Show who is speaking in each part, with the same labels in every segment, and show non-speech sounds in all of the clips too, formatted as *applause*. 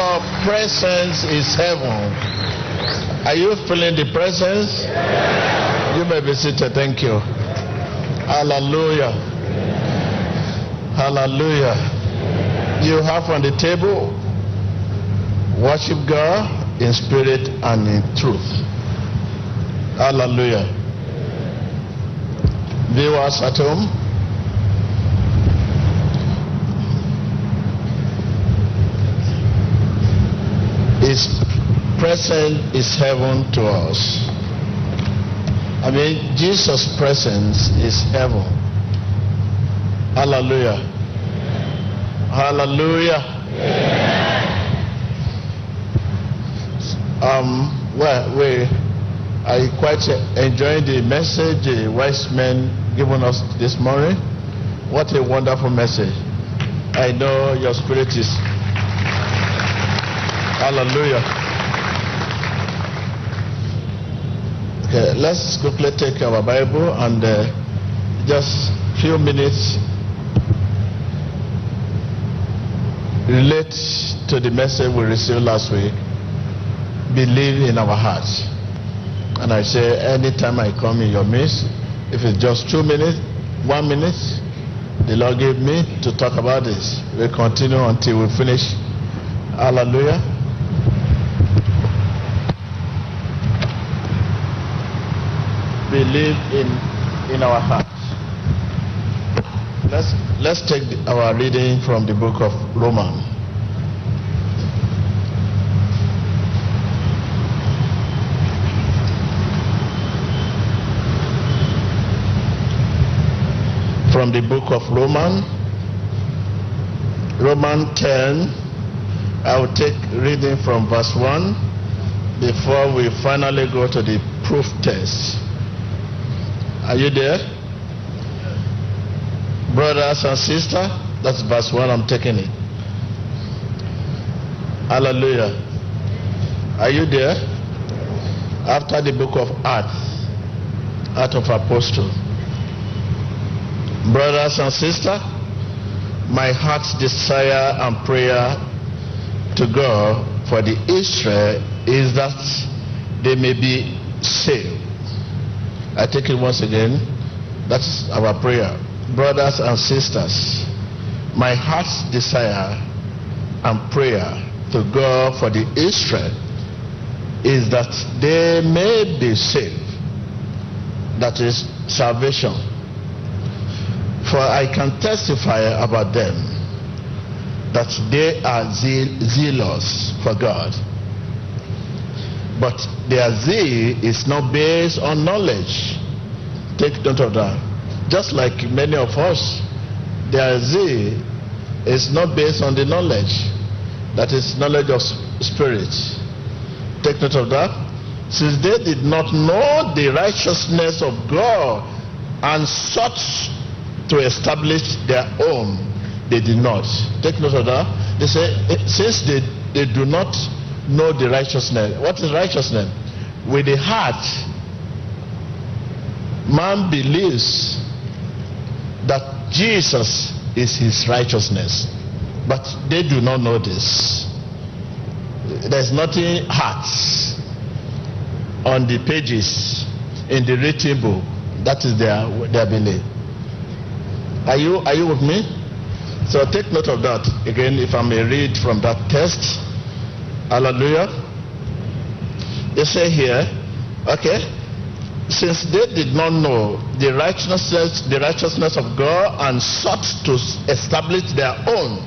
Speaker 1: Your presence is heaven. Are you feeling the presence? You may be seated. Thank you. Hallelujah. Hallelujah. You have on the table worship God in spirit and in truth. Hallelujah. Viewers at home, His presence is heaven to us. I mean, Jesus' presence is heaven. Hallelujah. Hallelujah. Um, well, we, I quite enjoyed the message the wise men given us this morning. What a wonderful message. I know your spirit is. Hallelujah. Okay, let's quickly take our Bible and uh, just few minutes relate to the message we received last week. Believe in our hearts. And I say, anytime I come in your midst, if it's just two minutes, one minute, the Lord gave me to talk about this. We'll continue until we finish. Hallelujah. Believe in, in our hearts. Let's, let's take our reading from the book of Romans. From the book of Romans, Romans 10, I will take reading from verse 1 before we finally go to the proof test. Are you there? Brothers and sisters, that's verse 1, I'm taking it. Hallelujah. Are you there? After the book of Acts, Acts of Apostle. Brothers and sisters, my heart's desire and prayer to God for the Israel is that they may be saved. I take it once again. That's our prayer. Brothers and sisters, my heart's desire and prayer to God for the Israel is that they may be saved. That is salvation. For I can testify about them that they are zeal- zealous for God. But their zeal is not based on knowledge. Take note of that. Just like many of us, their zeal is not based on the knowledge. That is knowledge of spirit. Take note of that. Since they did not know the righteousness of God and sought to establish their own, they did not. Take note of that. They say, since they, they do not know the righteousness, what is righteousness? With the heart, man believes that Jesus is his righteousness, but they do not know this. There's nothing heart on the pages in the written book. That is their their belief. Are you are you with me? So take note of that. Again, if I may read from that text. Hallelujah. They say here, okay, since they did not know the righteousness, the righteousness of God and sought to establish their own,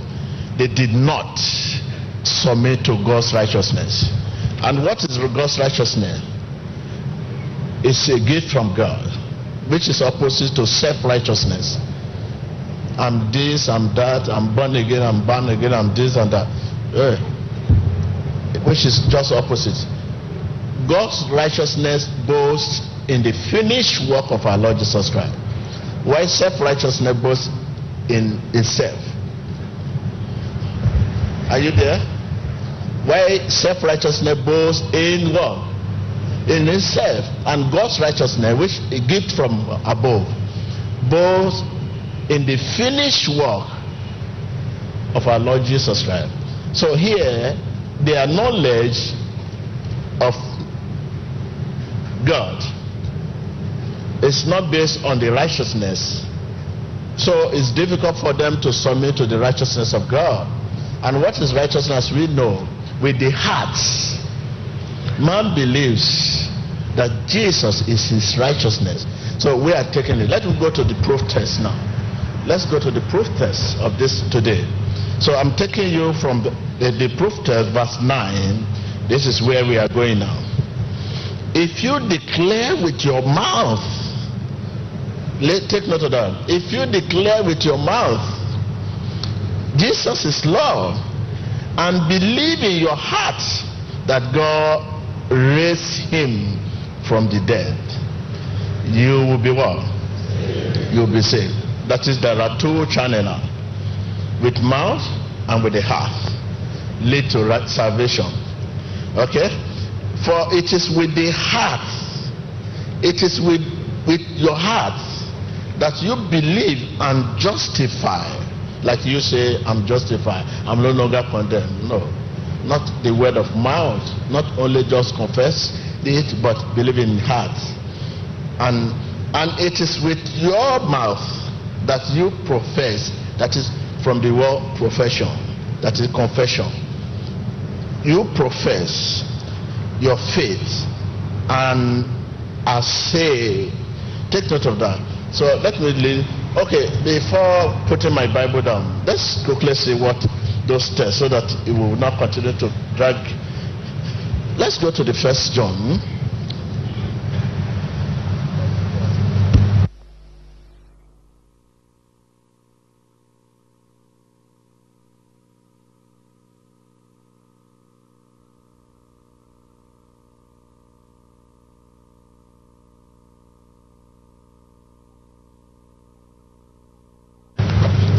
Speaker 1: they did not submit to God's righteousness. And what is God's righteousness? It's a gift from God, which is opposite to self-righteousness. I'm this, I'm that, I'm born again, I'm born again, I'm this and that. Eh, which is just opposite. God's righteousness boasts in the finished work of our Lord Jesus Christ, while self-righteousness boasts in itself. Are you there? Why self-righteousness boasts in what? In itself. And God's righteousness, which a gift from above, boasts in the finished work of our Lord Jesus Christ. So here, their knowledge of God is not based on the righteousness. So it's difficult for them to submit to the righteousness of God. And what is righteousness? We know with the heart. Man believes that Jesus is his righteousness. So we are taking it. Let me go to the proof test now. Let's go to the proof test of this today. So I'm taking you from the, the, the proof test, verse 9. This is where we are going now. If you declare with your mouth, let, take note of that. If you declare with your mouth, Jesus is Lord, and believe in your heart that God raised him from the dead, you will be what? You'll be saved. That is, there are two channels. With mouth and with the heart lead to salvation. Okay? For it is with the heart, it is with, with your heart that you believe and justify. Like you say, I'm justified. I'm no longer condemned. No. Not the word of mouth. Not only just confess it, but believe in heart. And and it is with your mouth that you profess, that is from the word profession, that is confession. You profess your faith and are saved. Take note of that. So let me. Okay, before putting my Bible down, let's quickly see what those tests so that it will not continue to drag. Let's go to the first John.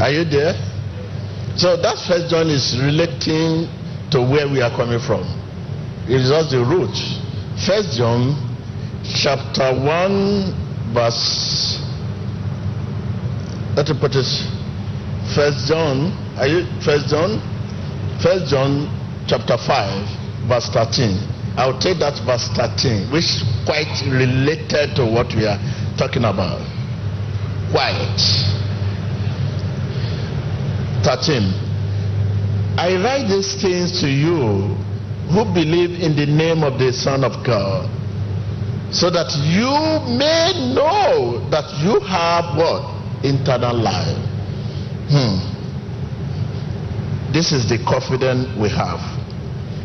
Speaker 1: Are you there? So that first John is relating to where we are coming from. It is just the root. First John chapter 1 verse let me put it first John are you first John? First John chapter 5 verse 13. I'll take that verse 13, which quite related to what we are talking about. Quite. 13. I write these things to you who believe in the name of the Son of God, so that you may know that you have what? Internal life. Hmm. This is the confidence we have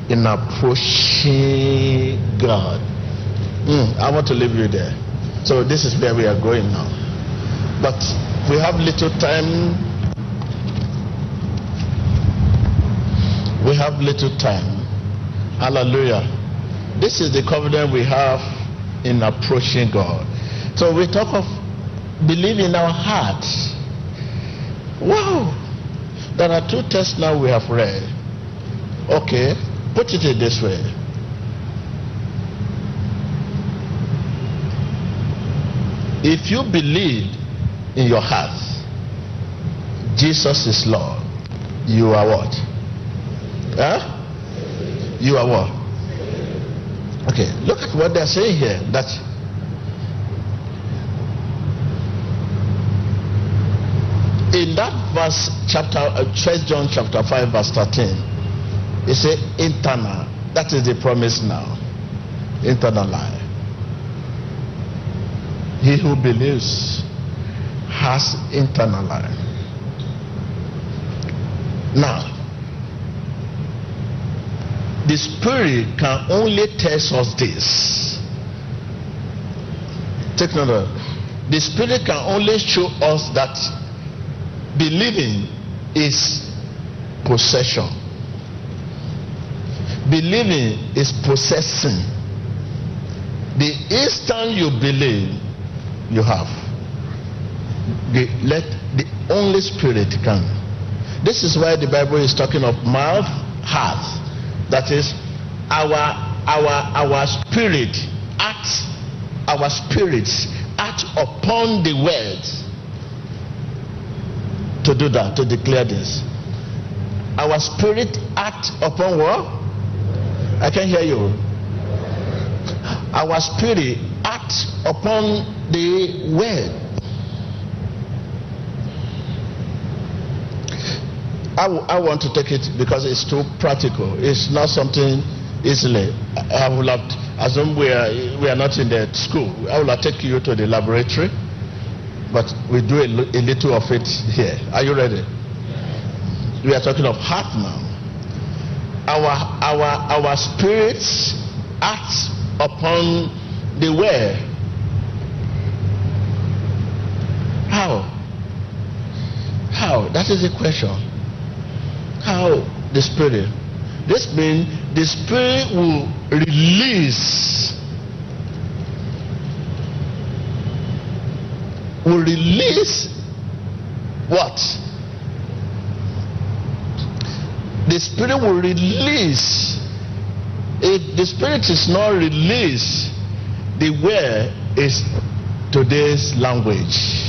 Speaker 1: in approaching God. Hmm. I want to leave you there. So this is where we are going now. But we have little time We have little time. Hallelujah. This is the covenant we have in approaching God. So we talk of believing in our hearts. Wow. There are two tests now we have read. Okay, put it in this way. If you believe in your heart, Jesus is Lord, you are what? Huh? You are what? Okay, look at what they're saying here. That in that verse, chapter, uh, First John chapter five, verse thirteen, it says internal. That is the promise now. Internal life. He who believes has internal life. Now, the Spirit can only tell us this. Take note The Spirit can only show us that believing is possession. Believing is possessing. The instant you believe, you have. The, let the only Spirit can. This is why the Bible is talking of mouth, heart that is our our our spirit acts our spirits act upon the words to do that to declare this our spirit act upon what I can hear you. Our spirit acts upon the word. I, I want to take it because it's too practical. It's not something easily. I will have, assume we are, we are not in the school. I will take you to the laboratory, but we do a, little of it here. Are you ready? We are talking of heart now. Our, our, our spirits act upon the word. How? How? That is the question. How the spirit? This means the spirit will release will release what? The spirit will release. If the spirit is not released the word is today's language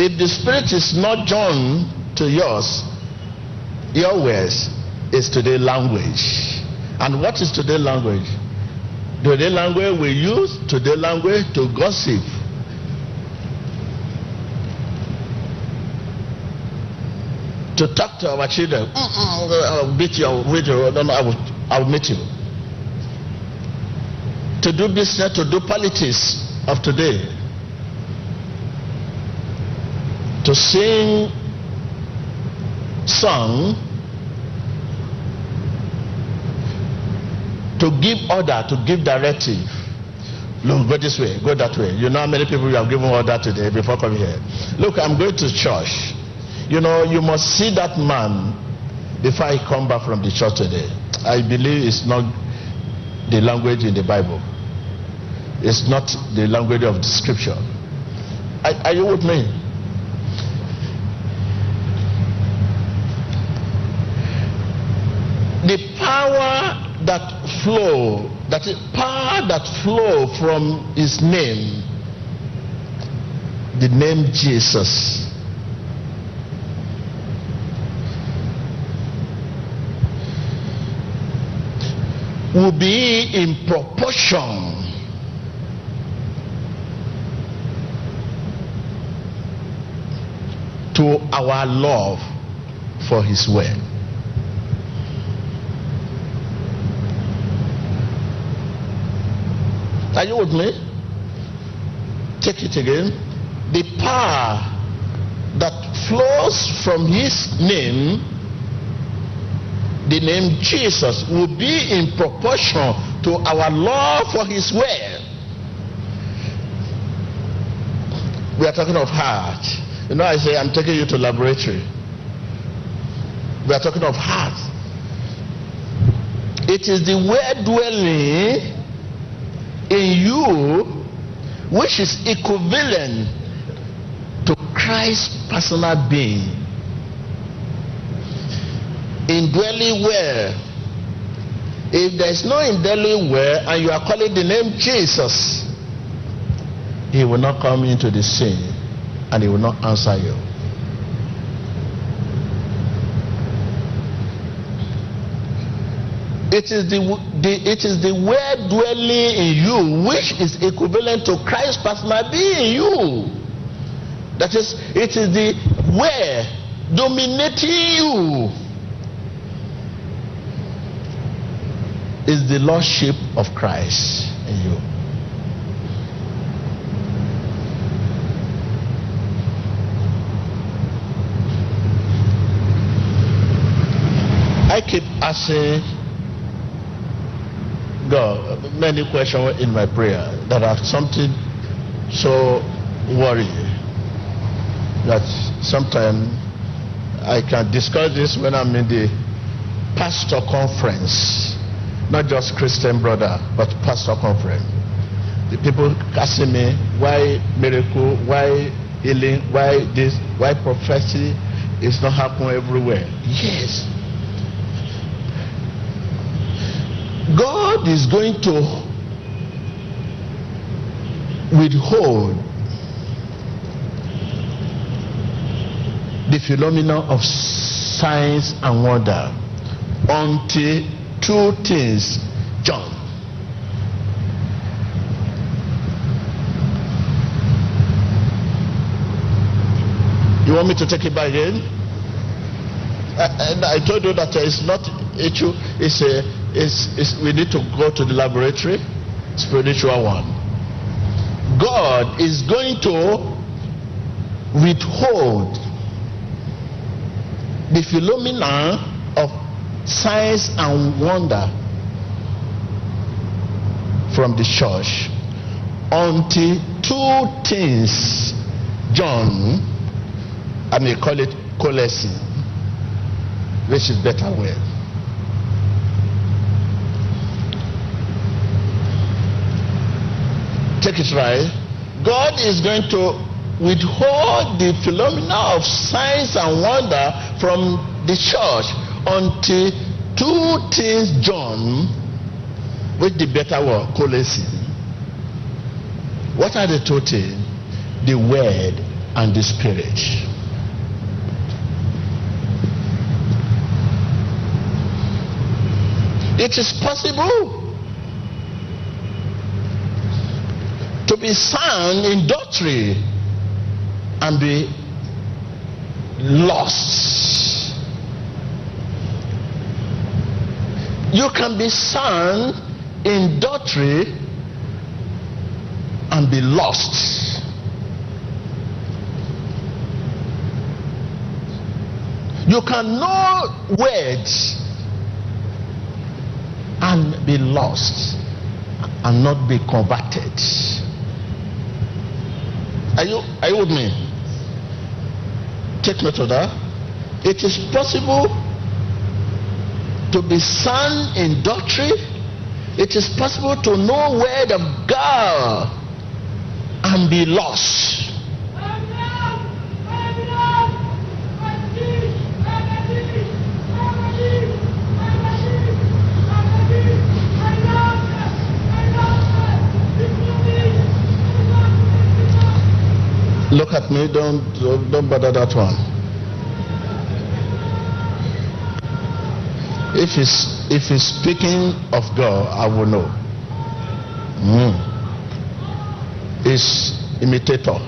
Speaker 1: If the Spirit is not joined to yours, your words is today language. And what is today language? Today language we use today language to gossip. To talk to our children. I'll beat you, I'll you, I will, I will meet you. To do business, to do politics of today. To sing song to give order to give directive. Look go this way go that way. You know how many people you have given order today before coming here. Look i'm going to church. You know you must see that man before i come back from the church today. I believe it's not the language in the bible. It's not the language of the scripture. Are, are you with me power that flow that is power that flow from his name. The name jesus. Will be in proportion to our love for his word Are you with me? Take it again. The power that flows from his name, the name Jesus, will be in proportion to our love for his word. We are talking of heart. You know, I say, I'm taking you to laboratory. We are talking of heart. It is the word dwelling in you which is equivalent to Christ's personal being. Indwelling where? If there is no indwelling where and you are calling the name Jesus, he will not come into the scene and he will not answer you. It is the, the, it is the word dwelling in you which is equivalent to Christ's personal being in you. That is, it is the where dominating you. Is the lordship of Christ in you. I keep asking God, many questions in my prayer that are something so worrying that sometimes I can discuss this when I'm in the pastor conference, not just Christian brother, but pastor conference. The people asking me why miracle, why healing, why this, why prophecy? Is not happening everywhere. Yes, God is going to withhold the phenomena of signs and wonder until two things John. You want me to take it back again? And I told you that it's not. It's a. It's, we need to go to the laboratory, spiritual one. God is going to withhold the phenomena of science and wonder from the church until two things John, I may call it collecting, which is better word. Take it right. God is going to withhold the phenomena of signs and wonder from the church until two things John, with the better word, collecting. What are the two things? The word and the spirit. It is possible to be sound in doctrine and be lost. You can be sound in doctrine and be lost. You can know words and be lost and not be converted. Are you, are you with me? Take note of that. It is possible to be sound in doctrine. It is possible to know word of God and be lost. Look at me, don't, don't bother that one. If he's, if he's speaking of God, I will know. Mm. Is imitator.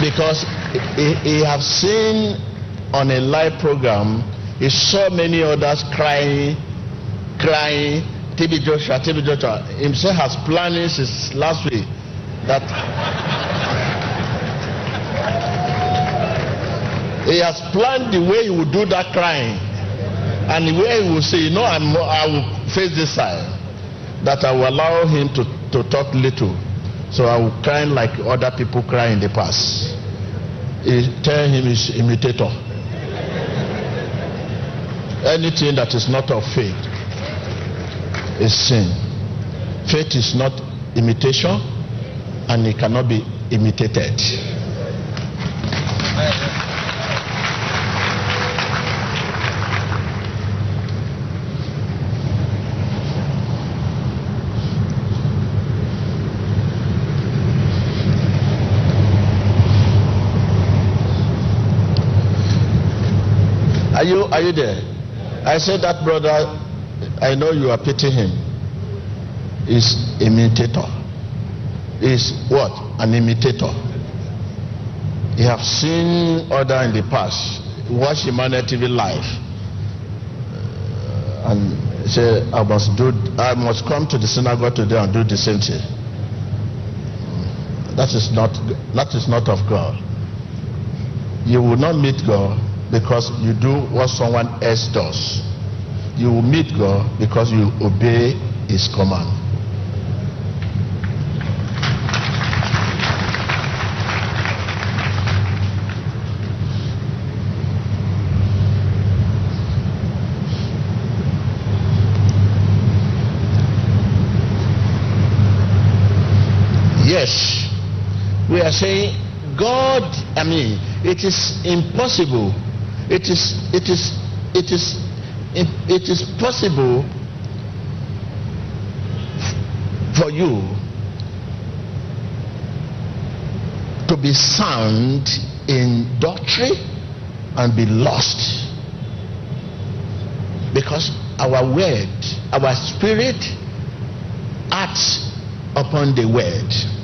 Speaker 1: Because he, he have seen on a live program, he saw many others crying, crying, TB Joshua, TB Joshua himself has planning since last week that he has planned the way he will do that crying and the way he will say, you know, I'm, I will face this side, that I will allow him to, to talk little. So I will cry like other people cry in the past. He tell him he's imitator. Anything that is not of faith is sin. Faith is not imitation and it cannot be imitated. Are you are you there? I said that brother I know you are pitying him. Is imitator. Is what? An imitator. You have seen other in the past. Watch Emmanuel TV live. Uh, and say, I must do I must come to the synagogue today and do the same thing. That is not that is not of God. You will not meet God because you do what someone else does you will meet God because you obey His command. Yes, we are saying God, I mean, it is impossible. It is, it is, it is it, is possible for you to be sound in doctrine and be lost. Because our word, our spirit acts upon the word.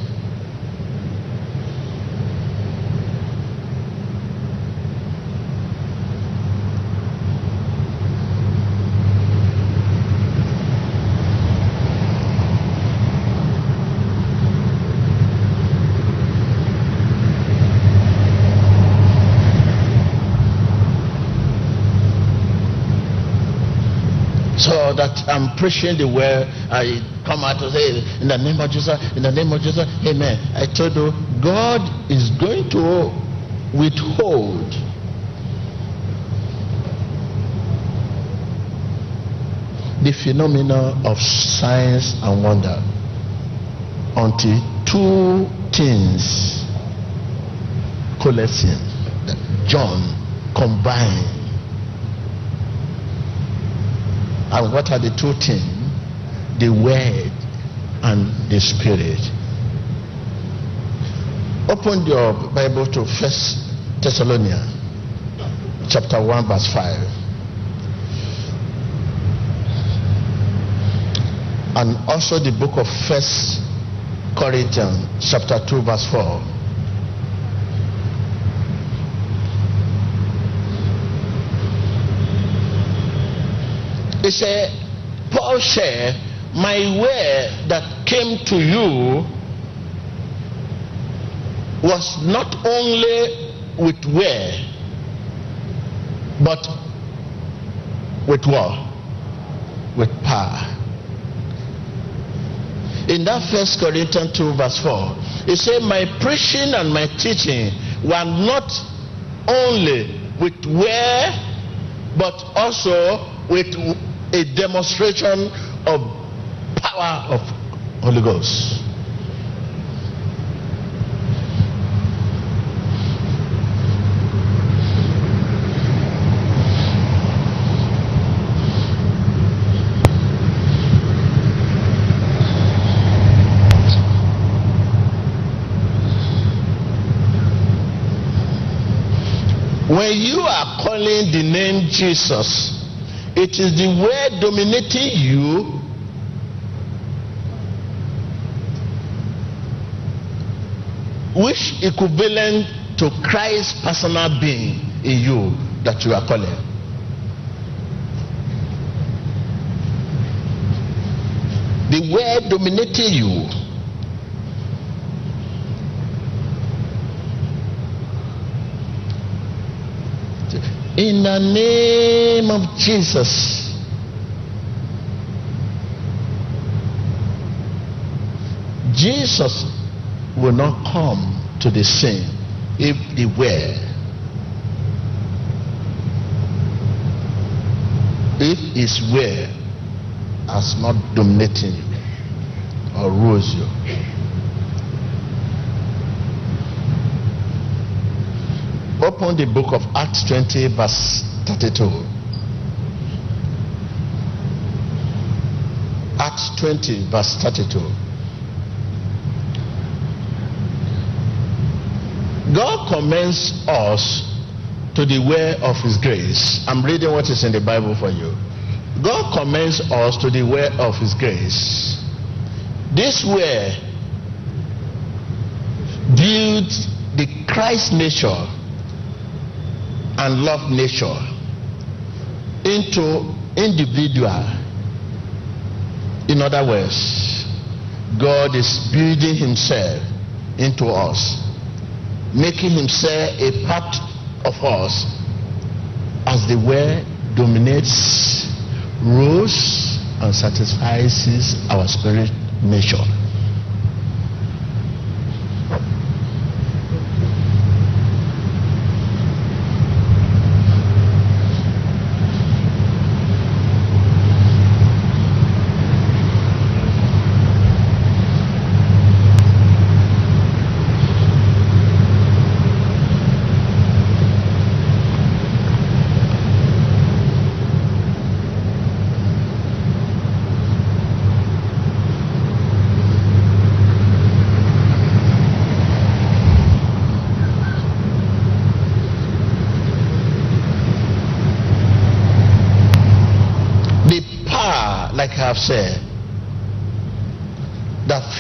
Speaker 1: So that I'm preaching the word, I come out to say, in the name of Jesus, in the name of Jesus, amen. I told you, God is going to withhold the phenomena of science and wonder until two things coalescing, John combined And what are the two things? The word and the spirit. Open your Bible to First Thessalonians chapter 1 verse 5. And also the book of First Corinthians chapter 2 verse 4. He said, Paul said, My word that came to you was not only with word, but with what? With power. In that first Corinthians 2, verse 4, he said, My preaching and my teaching were not only with word, but also with a demonstration of power of Holy Ghost. When you are calling the name Jesus, it is the word dominating you which equivalent to Christ's personal being in you that you are calling. The word dominating you. In the name of Jesus. Jesus will not come to the scene if the word, if his word has not dominated you or rules you. Open the book of Acts 20, verse 32. Acts 20, verse 32. God commends us to the way of His grace. I'm reading what is in the Bible for you. God commends us to the way of His grace. This way built the Christ nature and love nature into individual. In other words, God is building himself into us, making himself a part of us as the way dominates, rules, and satisfies our spirit nature.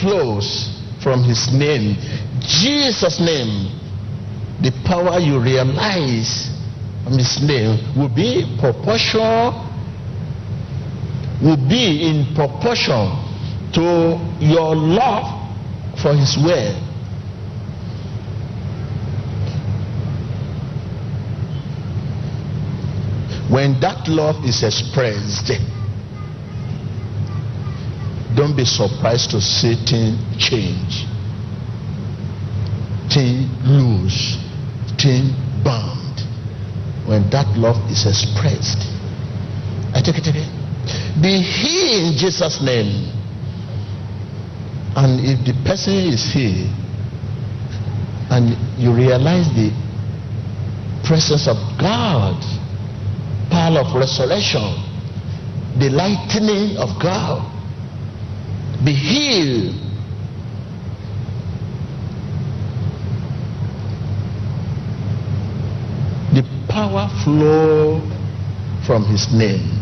Speaker 1: Flows from his name, Jesus' name, the power you realize from his name will be proportional, will be in proportion to your love for his word. When that love is expressed, don't be surprised to see things change, things lose, things bound. When that love is expressed, I take it again. Be he in Jesus' name. And if the person is here and you realize the presence of God, power of resurrection, the lightning of God. Be healed. The power flow from his name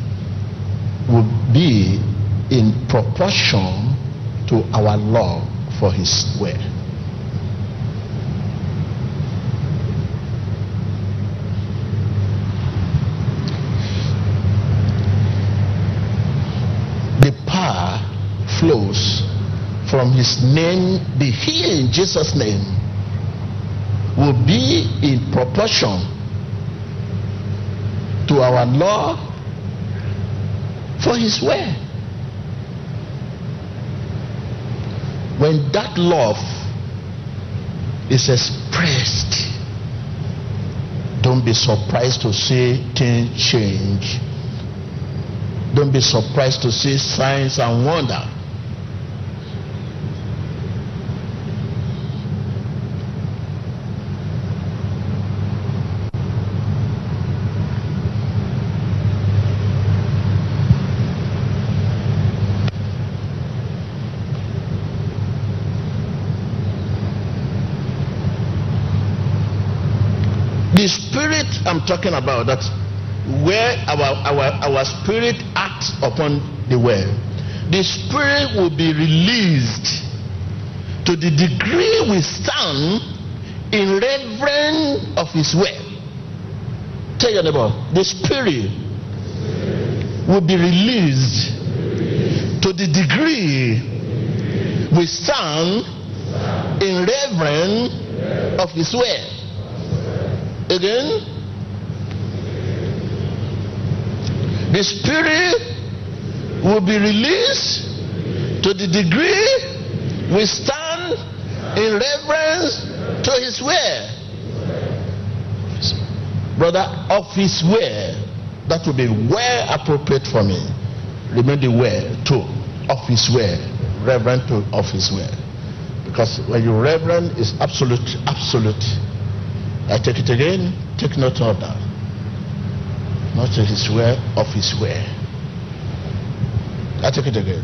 Speaker 1: will be in proportion to our love for his word. Flows from his name, be here in Jesus' name, will be in proportion to our love for his way. When that love is expressed, don't be surprised to see things change. Don't be surprised to see signs and wonder. the spirit i'm talking about that where our our our spirit acts upon the word the spirit will be released to the degree we stand in reverence of his word. Tell your neighbor the spirit will be released to the degree we stand in reverence of his word Again, the spirit will be released to the degree we stand in reverence to his way. Brother, of his way, that will be well appropriate for me. Remember the way too, of his way, reverent to of his way. Because when you reverend is absolute, absolute I take it again. Take of that. Not his way, of his way. I take it again.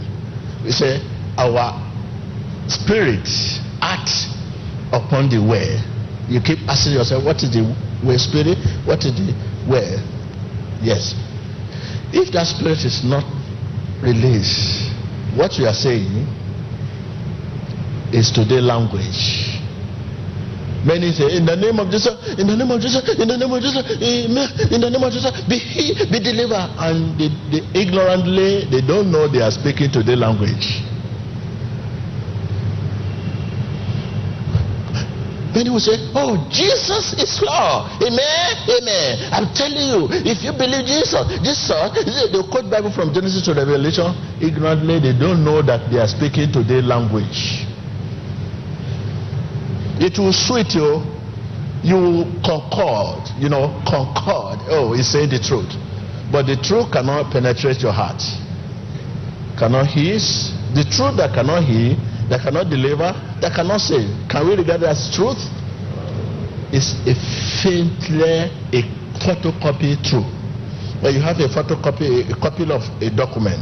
Speaker 1: We say our spirit acts upon the way. You keep asking yourself, what is the way spirit? What is the way? Yes. If that spirit is not released, what you are saying is today language. Many say, in the name of Jesus, in the name of Jesus, in the name of Jesus, in the name of Jesus, be he, be delivered. And they, they ignorantly, they don't know they are speaking to their language. Many will say, Oh, Jesus is Lord. Amen. Amen. I'm telling you, if you believe Jesus, Jesus, they quote Bible from Genesis to Revelation. Ignorantly, they don't know that they are speaking to their language. It will sweet you. You will concord, you know, concord. Oh, he's saying the truth. But the truth cannot penetrate your heart. Cannot heal. The truth that cannot heal, that cannot deliver, that cannot save. Can we regard it as truth? It's a faintly a photocopy truth. When you have a photocopy, a copy of a document,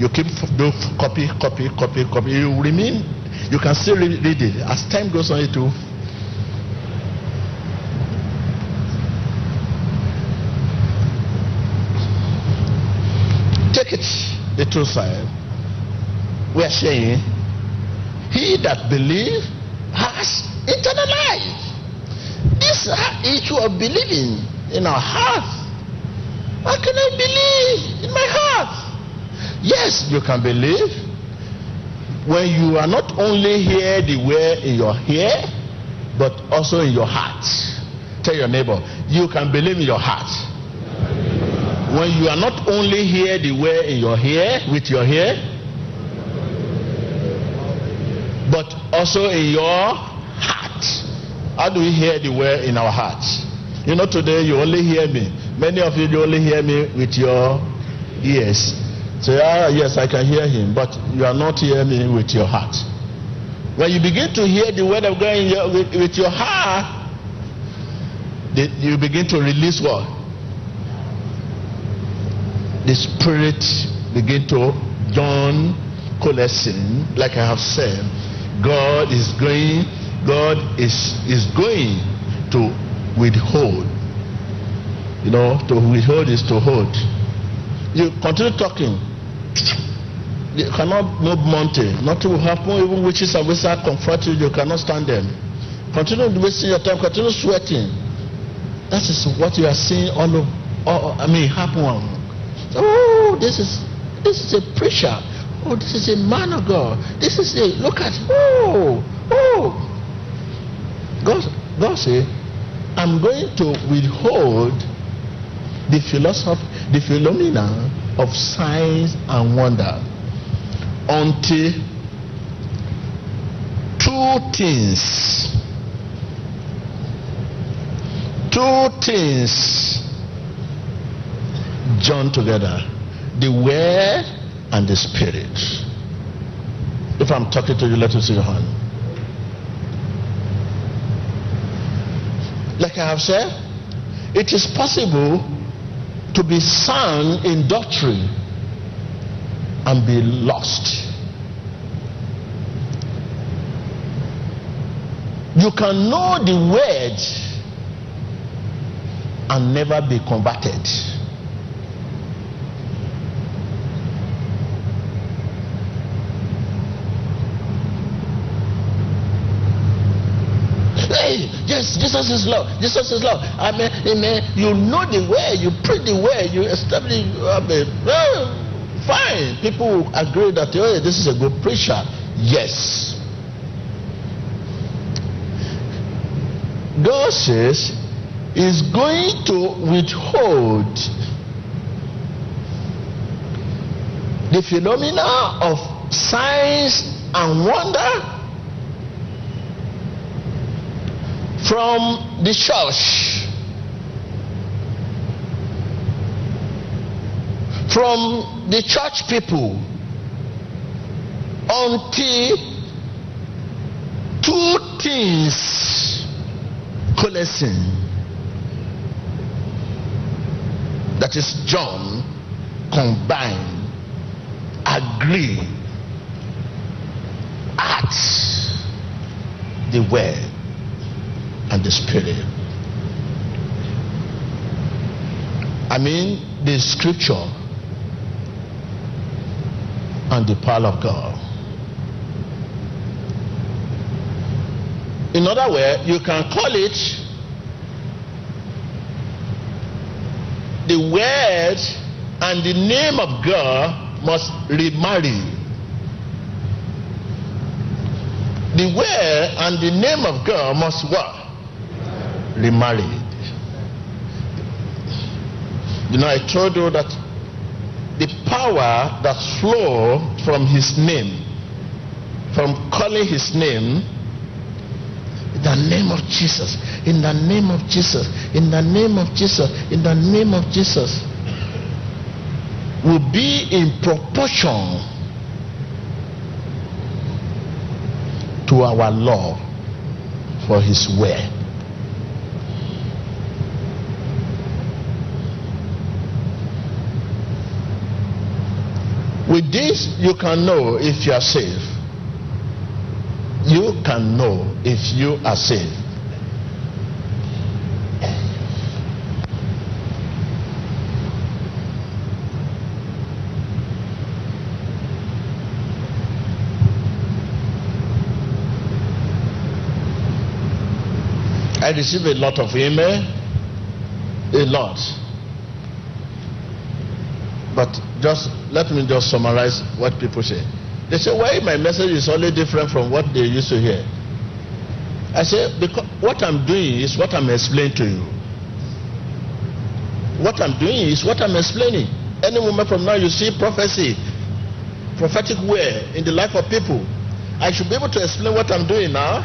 Speaker 1: you keep do copy, copy, copy, copy. You remain you can still read, read it. As time goes on, it will. Take it the true side, we are saying, He that believes has eternal life. This issue of believing in our hearts. How can I believe in my heart? Yes, you can believe when you are not only hear the way in your ear, but also in your heart. Tell your neighbor, you can believe in your heart. When you are not only hear the way in your ear, with your ear, but also in your heart. How do we hear the word in our hearts? You know, today you only hear me. Many of you, you only hear me with your ears. Say, ah, yes, I can hear him, but you are not hearing me with your heart. When you begin to hear the word of God your, with, with, your heart, the, you begin to release what? The spirit begin to join coalescing, like I have said. God is going, God is is going to withhold. You know, to withhold is to hold. You continue talking you cannot move mountain. Nothing will happen. Even witches and wizards confront you, you cannot stand them. Continue wasting your time. Continue sweating. That is what you are seeing all of. All, I mean, happen. Oh, this is this is a preacher. Oh, this is a man of God. This is a look at. Oh, oh. God, God say, I'm going to withhold the philosophy, the phenomena of signs and wonder until two things. Two things join together the word and the spirit. If i'm talking to you let me see your hand. Like i have said it is possible to be sound in doctrine and be lost. You can know the word and never be converted. Hey, yes, Jesus is love. Jesus is love. Amen. Amen. You know the way. You preach the way. You establish. Amen. Well, fine. People agree that this is a good preacher. Yes. God says is going to withhold the phenomena of signs and wonder from the church, from the church people, until two things coalescing. That is John combine, agree, at the word and the spirit. I mean, the scripture and the power of God. In other words, you can call it the word and the name of God must remarry. The word and the name of God must what? Remarried. You know, I told you that the power that flow from his name, from calling his name, in the name of Jesus, in the name of Jesus, in the name of Jesus, in the name of Jesus, will be in proportion to our love for his word. With this, you can know if you are saved. You can know if you are saved. I receive a lot of email, a lot. But just let me just summarize what people say. They say, why my message is only different from what they used to hear? I say, because what I'm doing is what I'm explaining to you. What I'm doing is what I'm explaining. Any moment from now, you see prophecy, prophetic word in the life of people. I should be able to explain what I'm doing now.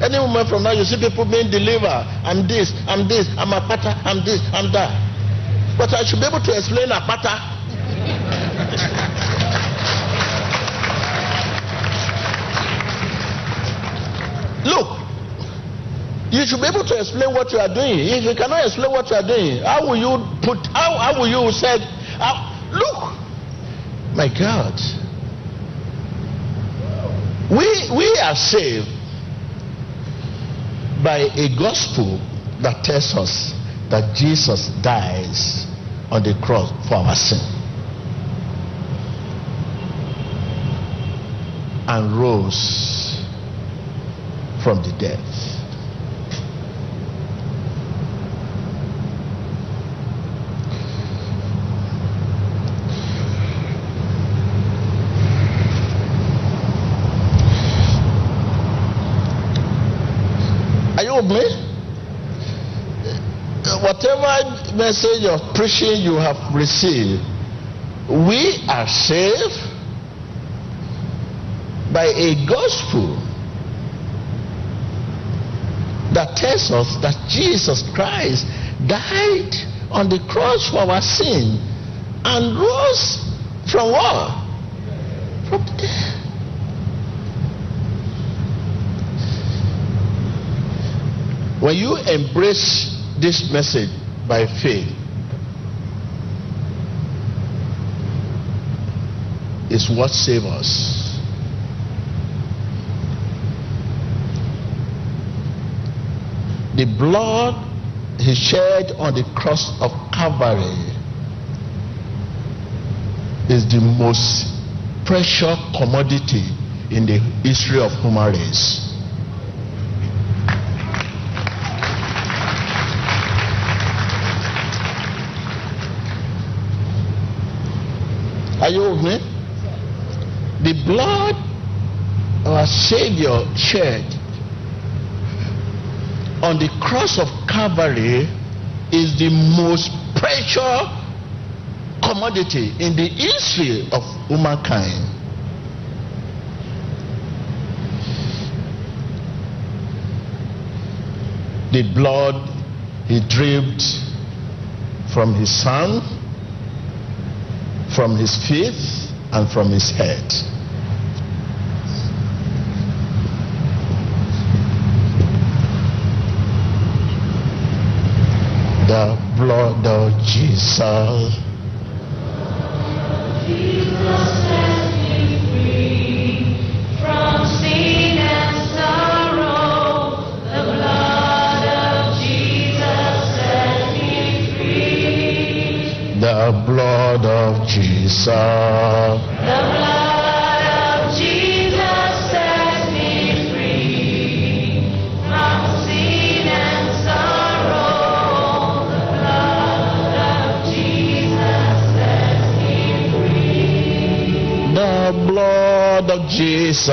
Speaker 1: Any moment from now, you see people being delivered. I'm this, I'm this, I'm a pata, I'm this, I'm that. But I should be able to explain a pata. Look, you should be able to explain what you are doing. If you cannot explain what you are doing, how will you put? How, how will you say? How, look, my God, we we are saved by a gospel that tells us that Jesus dies on the cross for our sin and rose from the dead. Are you with me? Whatever message of preaching you have received, we are saved by a gospel that tells us that Jesus Christ died on the cross for our sin and rose from what? From dead. When you embrace this message by faith, is what saves us. The blood he shed on the cross of Calvary is the most precious commodity in the history of human race. Are you with me? The blood our Savior shed on the cross of Calvary is the most precious commodity in the history of humankind. The blood he dripped from his son, from his feet, and from his head. The blood of Jesus.
Speaker 2: Jesus set me free from sin and sorrow. The blood of Jesus set me free.
Speaker 1: The blood of Jesus.
Speaker 2: Of Jesus.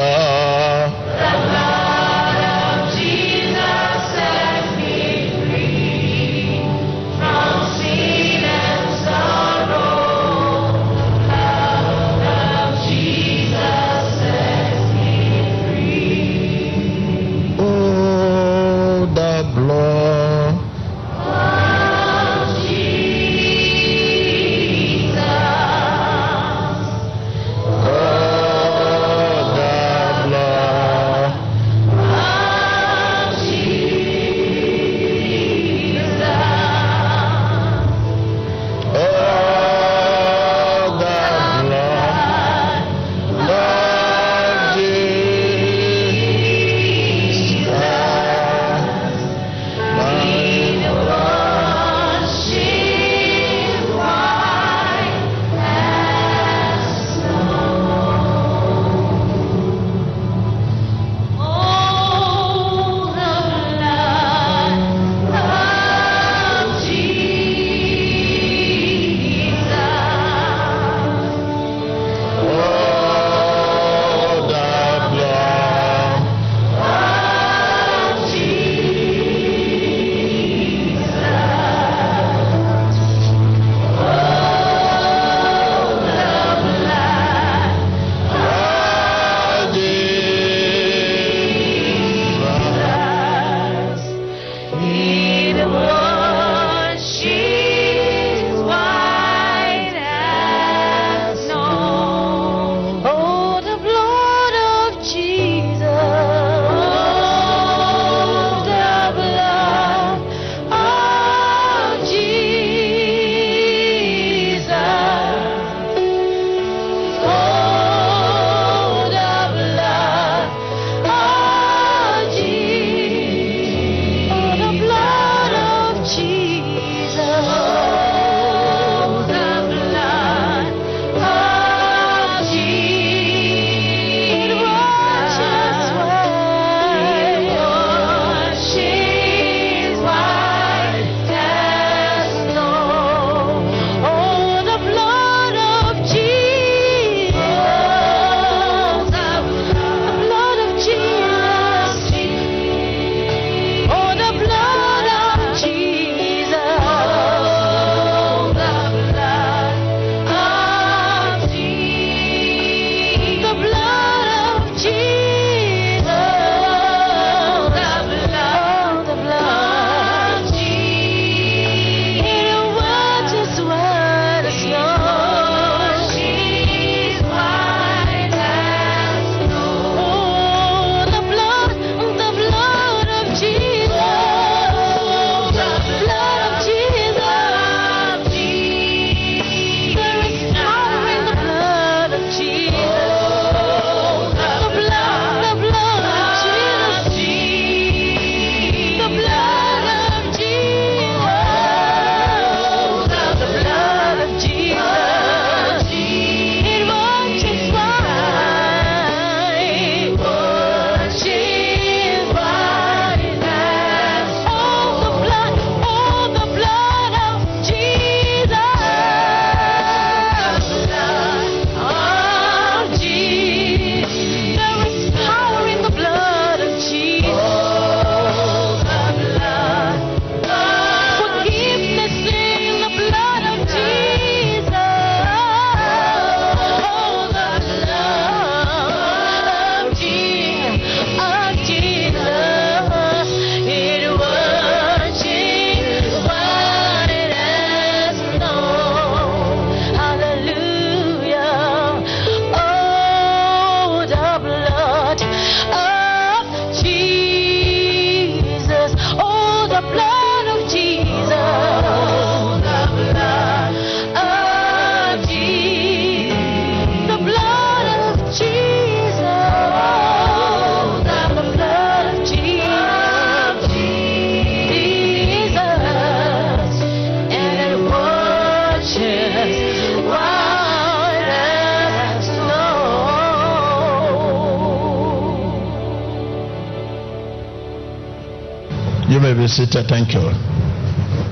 Speaker 1: Thank you.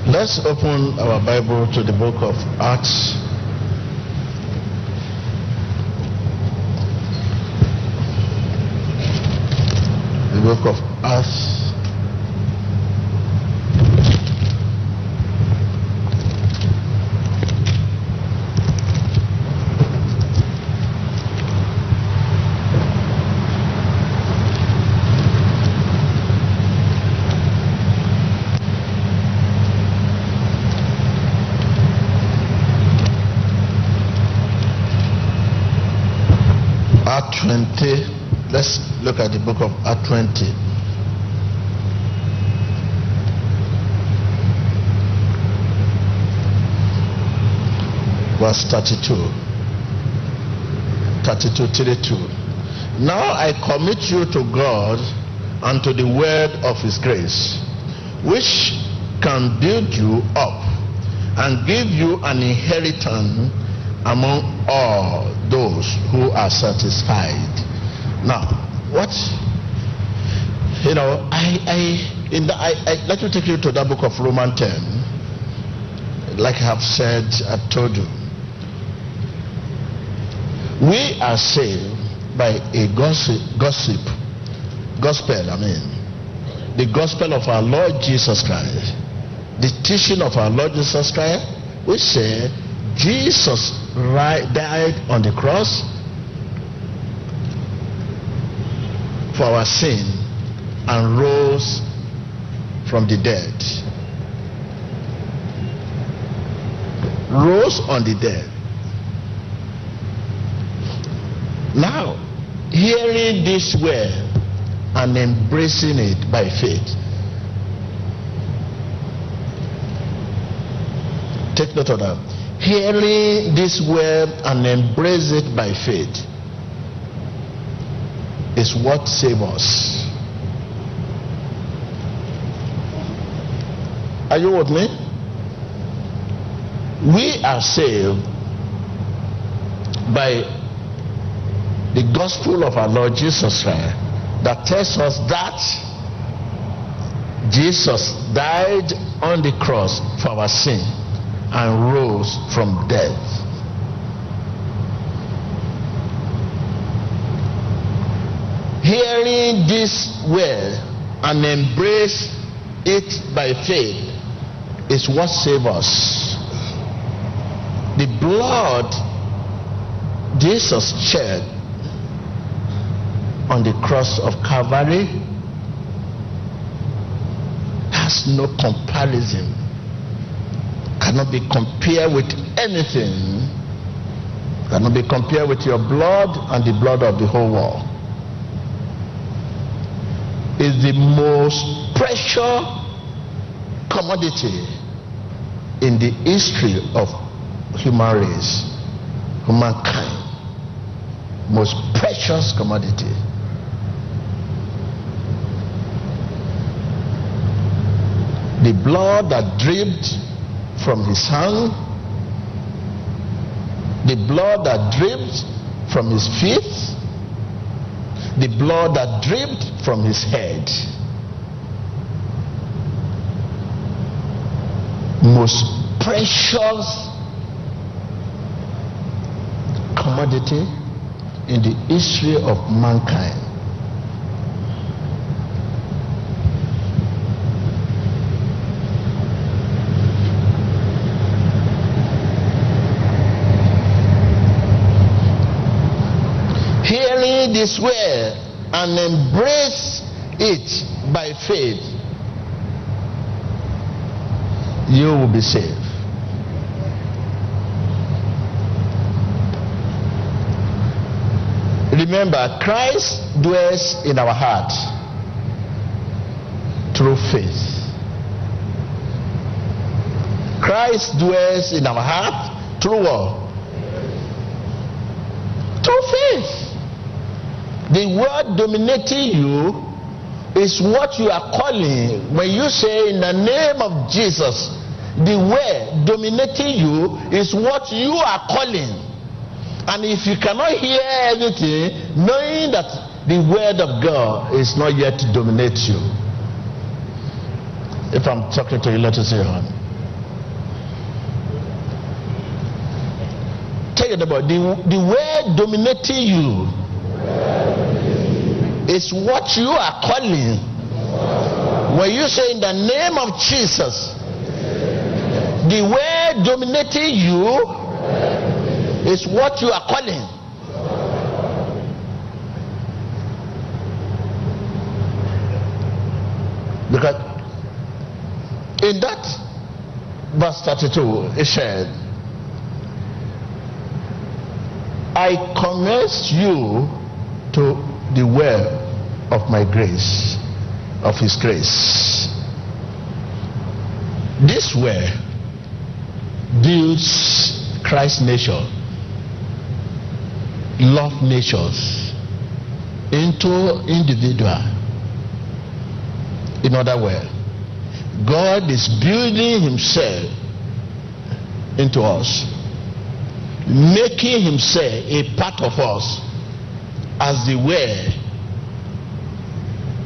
Speaker 1: Let's open our Bible to the book of Acts. The book of Acts. Act 20. Let's look at the book of Act 20. Verse 32. 32, 32. Now I commit you to God and to the word of his grace, which can build you up and give you an inheritance among all those who are satisfied. Now, what you know, I, I, in the, I, I let me take you to that book of Romans 10. Like I have said, I told you, we are saved by a gossip, gossip, gospel. I mean, the gospel of our Lord Jesus Christ, the teaching of our Lord Jesus Christ, which said Jesus died on the cross for our sin and rose from the dead. Rose on the dead. Now, hearing this word and embracing it by faith. Take note of that hearing this word and embrace it by faith is what saves us. Are you with me? We are saved by the gospel of our Lord Jesus Christ that tells us that Jesus died on the cross for our sin and rose from death. Hearing this word and embrace it by faith is what saves us. The blood Jesus shed on the cross of Calvary has no comparison cannot be compared with anything, cannot be compared with your blood and the blood of the whole world. Is the most precious commodity in the history of human race, humankind. Most precious commodity. The blood that dripped from his hand, the blood that dripped from his feet, the blood that dripped from his head. Most precious commodity in the history of mankind. This and embrace it by faith, you will be saved. Remember, Christ dwells in our heart through faith. Christ dwells in our heart through what? Through faith. The word dominating you is what you are calling when you say in the name of Jesus. The word dominating you is what you are calling. And if you cannot hear anything, knowing that the word of God is not yet to dominate you. If I'm talking to you, let us say your Take it about the, the word dominating you is what you are calling. When you say in the name of Jesus, the word dominating you is what you are calling. Because in that verse 32, it said, I commend you to the well of my grace, of his grace. This well builds Christ's nature, love natures into individual. In other words, God is building himself into us, making himself a part of us as the way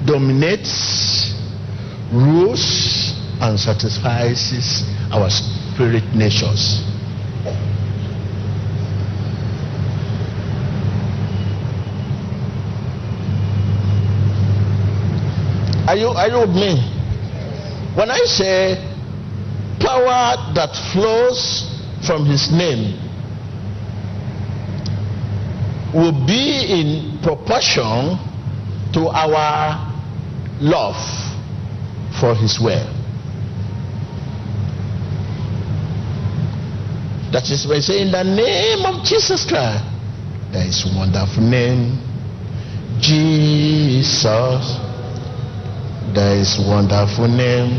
Speaker 1: dominates, rules, and satisfies our spirit natures. Are you, are you with me? When I say power that flows from his name will be in proportion to our love for his word. That is why I say in the name of Jesus Christ. There is wonderful name. Jesus. There is wonderful name.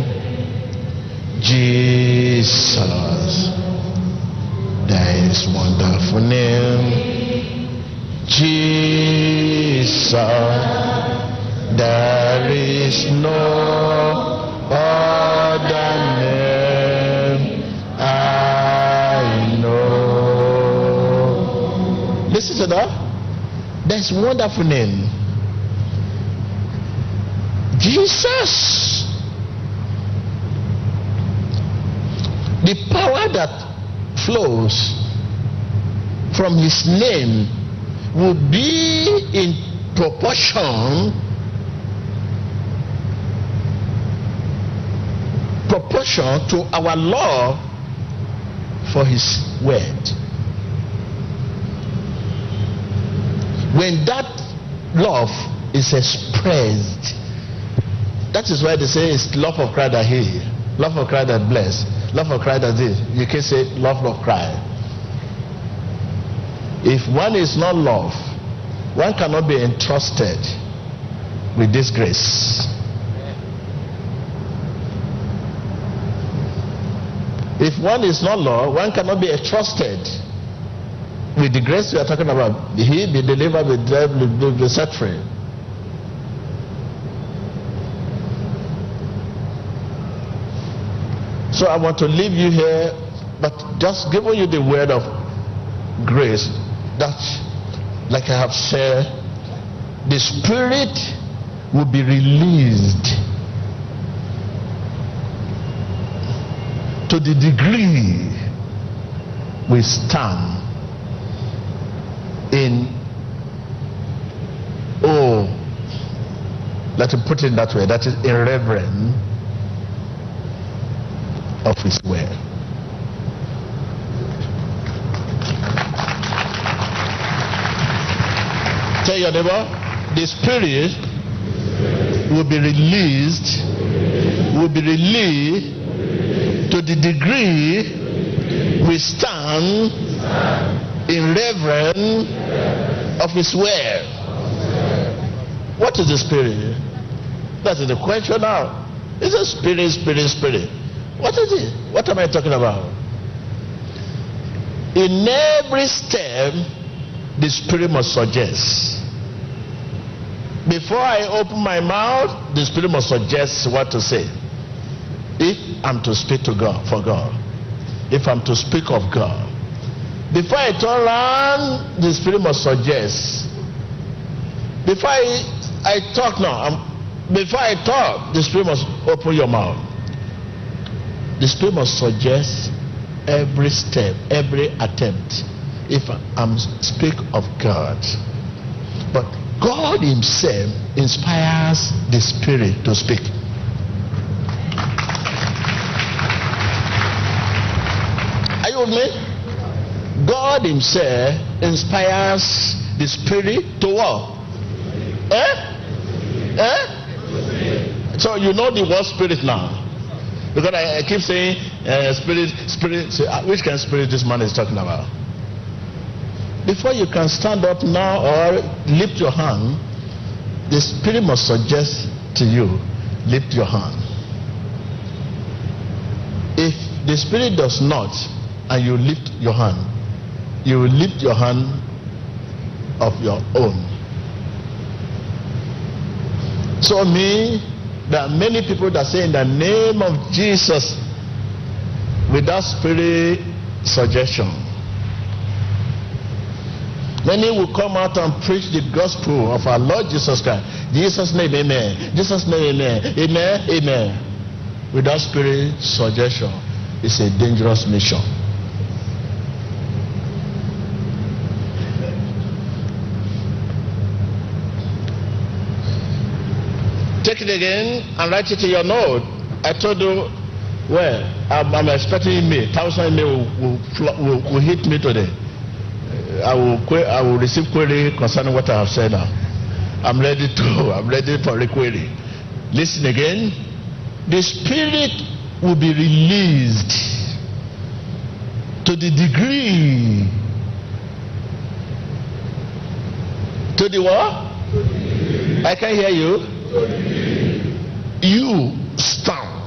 Speaker 1: Jesus. There is wonderful name. Jesus. There is no other name I know. Listen to that. There's wonderful name. Jesus. The power that flows from his name will be in proportion proportion to our love for his word when that love is expressed that is why they say it's love of Christ that heal, love of Christ that bless, love of Christ that this. You can say love of Christ. If one is not love, one cannot be entrusted with this grace. If one is not love, one cannot be entrusted with the grace we are talking about. Healed, be delivered, be, be, be set free. So I want to leave you here, but just giving you the word of grace that, like I have said, the Spirit will be released to the degree we stand in, oh, let me put it that way, that is irreverent of his word. Tell your neighbor, the spirit will be released, will be released to the degree we stand in reverence of his word. What is the spirit? That is the question now. It's a spirit, spirit, spirit. What is it? What am I talking about? In every step, the Spirit must suggest. Before I open my mouth, the Spirit must suggest what to say. If I'm to speak to God, for God, if I'm to speak of God, before I turn around, the Spirit must suggest. Before I, I talk now, I'm, before I talk, the Spirit must open your mouth. The Spirit must suggest every step, every attempt. If I'm speak of God, but God Himself inspires the Spirit to speak. Are you with me? God Himself inspires the Spirit to what? Eh? Eh? So you know the word spirit now. Because I, I keep saying uh, spirit, spirit. So, uh, which kind of spirit this man is talking about? Before you can stand up now or lift your hand, the spirit must suggest to you, lift your hand. If the spirit does not, and you lift your hand, you will lift your hand of your own. So me, there are many people that say in the name of Jesus without spirit suggestion. Many will come out and preach the gospel of our Lord Jesus Christ. Jesus' name, amen. Jesus' name, amen. Amen, amen. Without spirit suggestion, it's a dangerous mission. Take it again and write it in your note. I told you, well, I'm, I'm expecting email. Thousand email will, will, will, will hit me today. I will I will receive query concerning what I have said now. I'm ready to *laughs* I'm ready for a query. Listen again. The spirit will be released to the degree to the what? I can hear you. You stand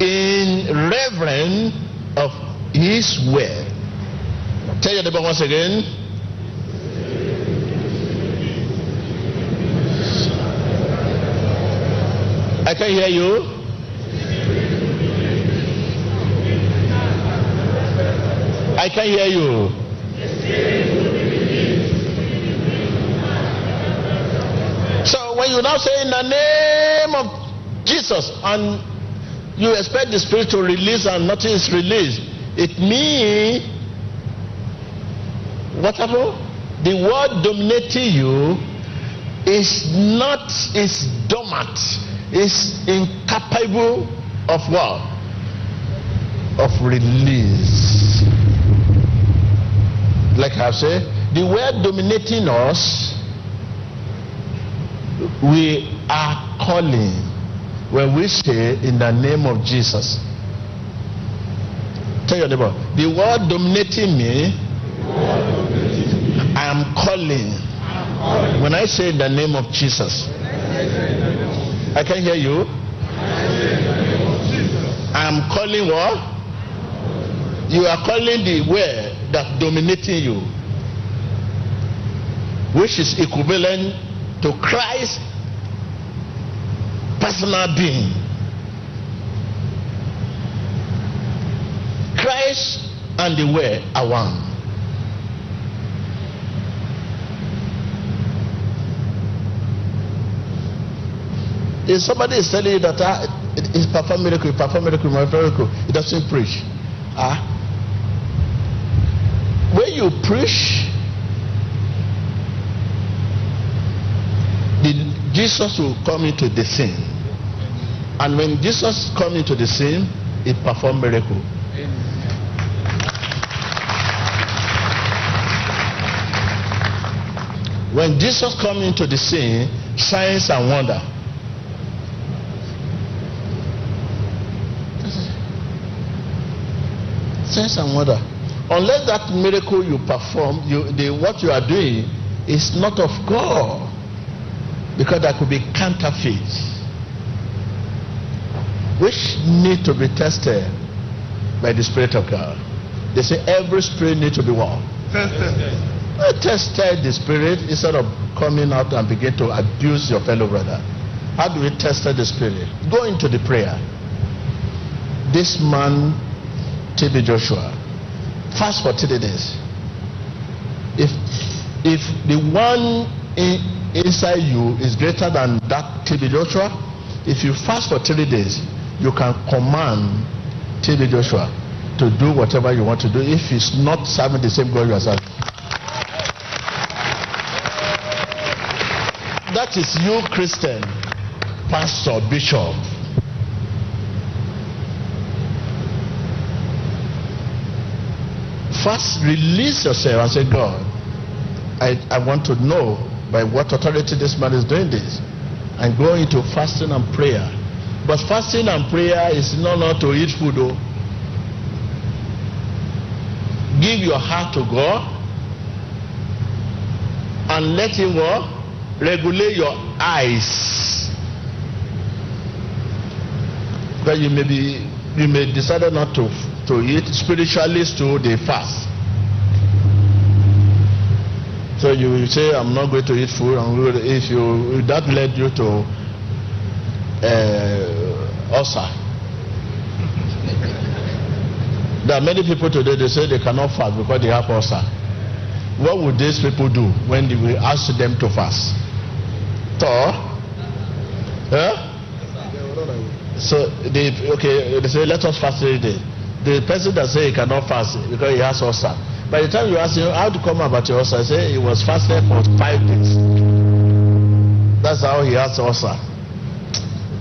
Speaker 1: in reverence of his word. Tell your neighbor once again. I can hear you. I can hear you. So when you now say in the name of Jesus and you expect the spirit to release and nothing is released, it means what happened? The word dominating you is not is dormant, is incapable of what? Of release. Like I said, the word dominating us, we are calling when we say in the name of Jesus. Tell your neighbor, the word dominating me, I am calling. When I say the name of Jesus, I can hear you. I am calling what? You are calling the word that dominating you, which is equivalent to Christ personal being. Christ and the Word are one. If somebody is telling you that ah, it is perform miracle, perform miracle, miracle, it doesn't preach. Ah, when you preach, the, Jesus will come into the scene. And when Jesus come into the scene, he perform miracle. When Jesus come into the scene, signs and wonder. Signs and wonder. Unless that miracle you perform, you, the, what you are doing is not of God. Because that could be counterfeit which need to be tested by the spirit of god. They say every spirit need to be what? Well, tested the spirit instead of coming out and begin to abuse your fellow brother. How do we test the spirit? Go into the prayer. This man tb joshua fast for three days if if the one in, inside you is greater than that TB Joshua, if you fast for three days, you can command TB Joshua to do whatever you want to do if he's not serving the same God you are serving. That is you, Christian, pastor, bishop. First, release yourself and say, God, I, I want to know by what authority this man is doing this. And go into fasting and prayer. But fasting and prayer is not, not to eat food, though. Give your heart to God and let Him what? Regulate your eyes. But you may be, you may decide not to to eat. Spiritualists too, they fast. So you say, I'm not going to eat food. I'm going to, if you if that led you to uh, ulcer. There are many people today, they say they cannot fast because they have ulcer. What would these people do when we ask them to fast? Thor? Huh? So they okay, they say let us fast three days. The person that say he cannot fast because he has ulcer. By the time you ask him how to come about your ulcer, say he was fasted for five days. That's how he has ulcer.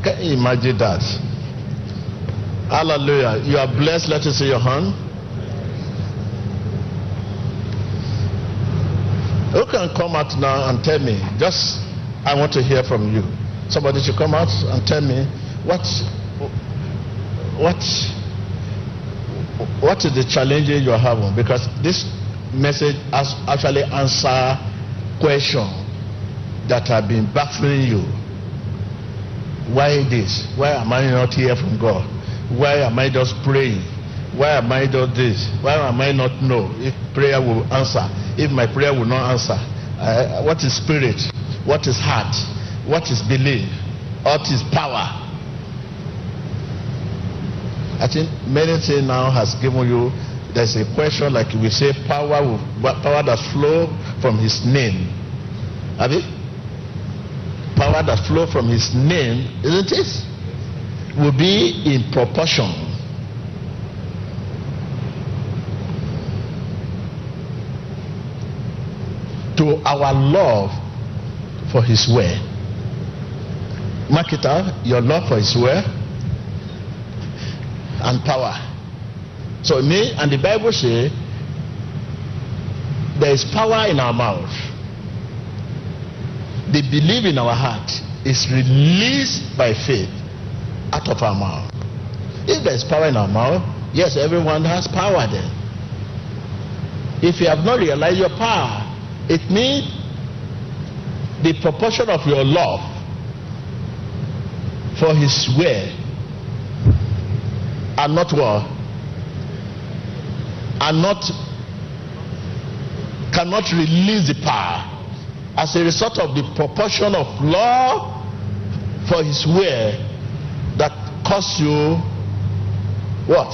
Speaker 1: Can you imagine that? Hallelujah. You are blessed. Let us see your hand. Who can come out now and tell me? Just, I want to hear from you. Somebody should come out and tell me what, what, what is the challenge you are having? Because this message has actually answer questions that have been baffling you. Why this? Why am I not here from God? Why am I just praying? Why am I doing this? Why am I not know if prayer will answer? If my prayer will not answer, uh, what is spirit? What is heart? What is belief? What is power? I think many things now has given you. There's a question like we say power, power that flow from His name. Have you? Power that flow from His name, isn't it? Will be in proportion to our love for his way. Mark it out, your love for his word and power. So me and the Bible say there is power in our mouth. The belief in our heart is released by faith out of our mouth. If there is power in our mouth, yes, everyone has power then. If you have not realized your power, it means the proportion of your love for his word are not what are not cannot release the power as a result of the proportion of love for his word that cause you what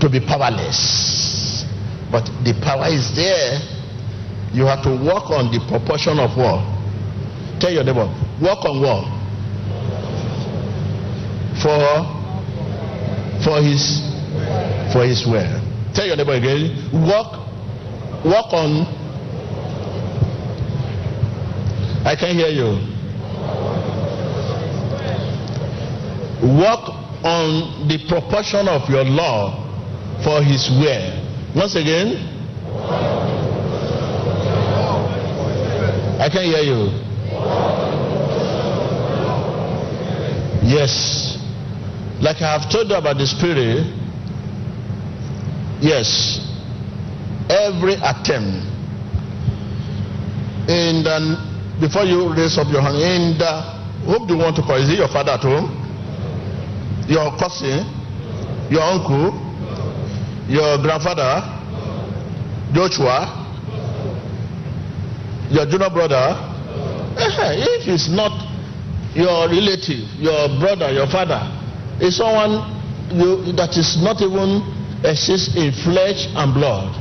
Speaker 1: to be powerless but the power is there you have to work on the proportion of what? Tell your neighbor, work on what? For for his for his word. Tell your neighbor again, work work on I can hear you. Work on the proportion of your love for his word. Once again. I can hear you. Yes. Like I have told you about the spirit. Yes. Every attempt in the before you raise up your hand in the do you want to call? Is it your father at home? Your cousin? Your uncle? Your grandfather? Joshua? your junior brother, eh, eh, if it's not your relative, your brother, your father, it's someone that is not even exists in flesh and blood.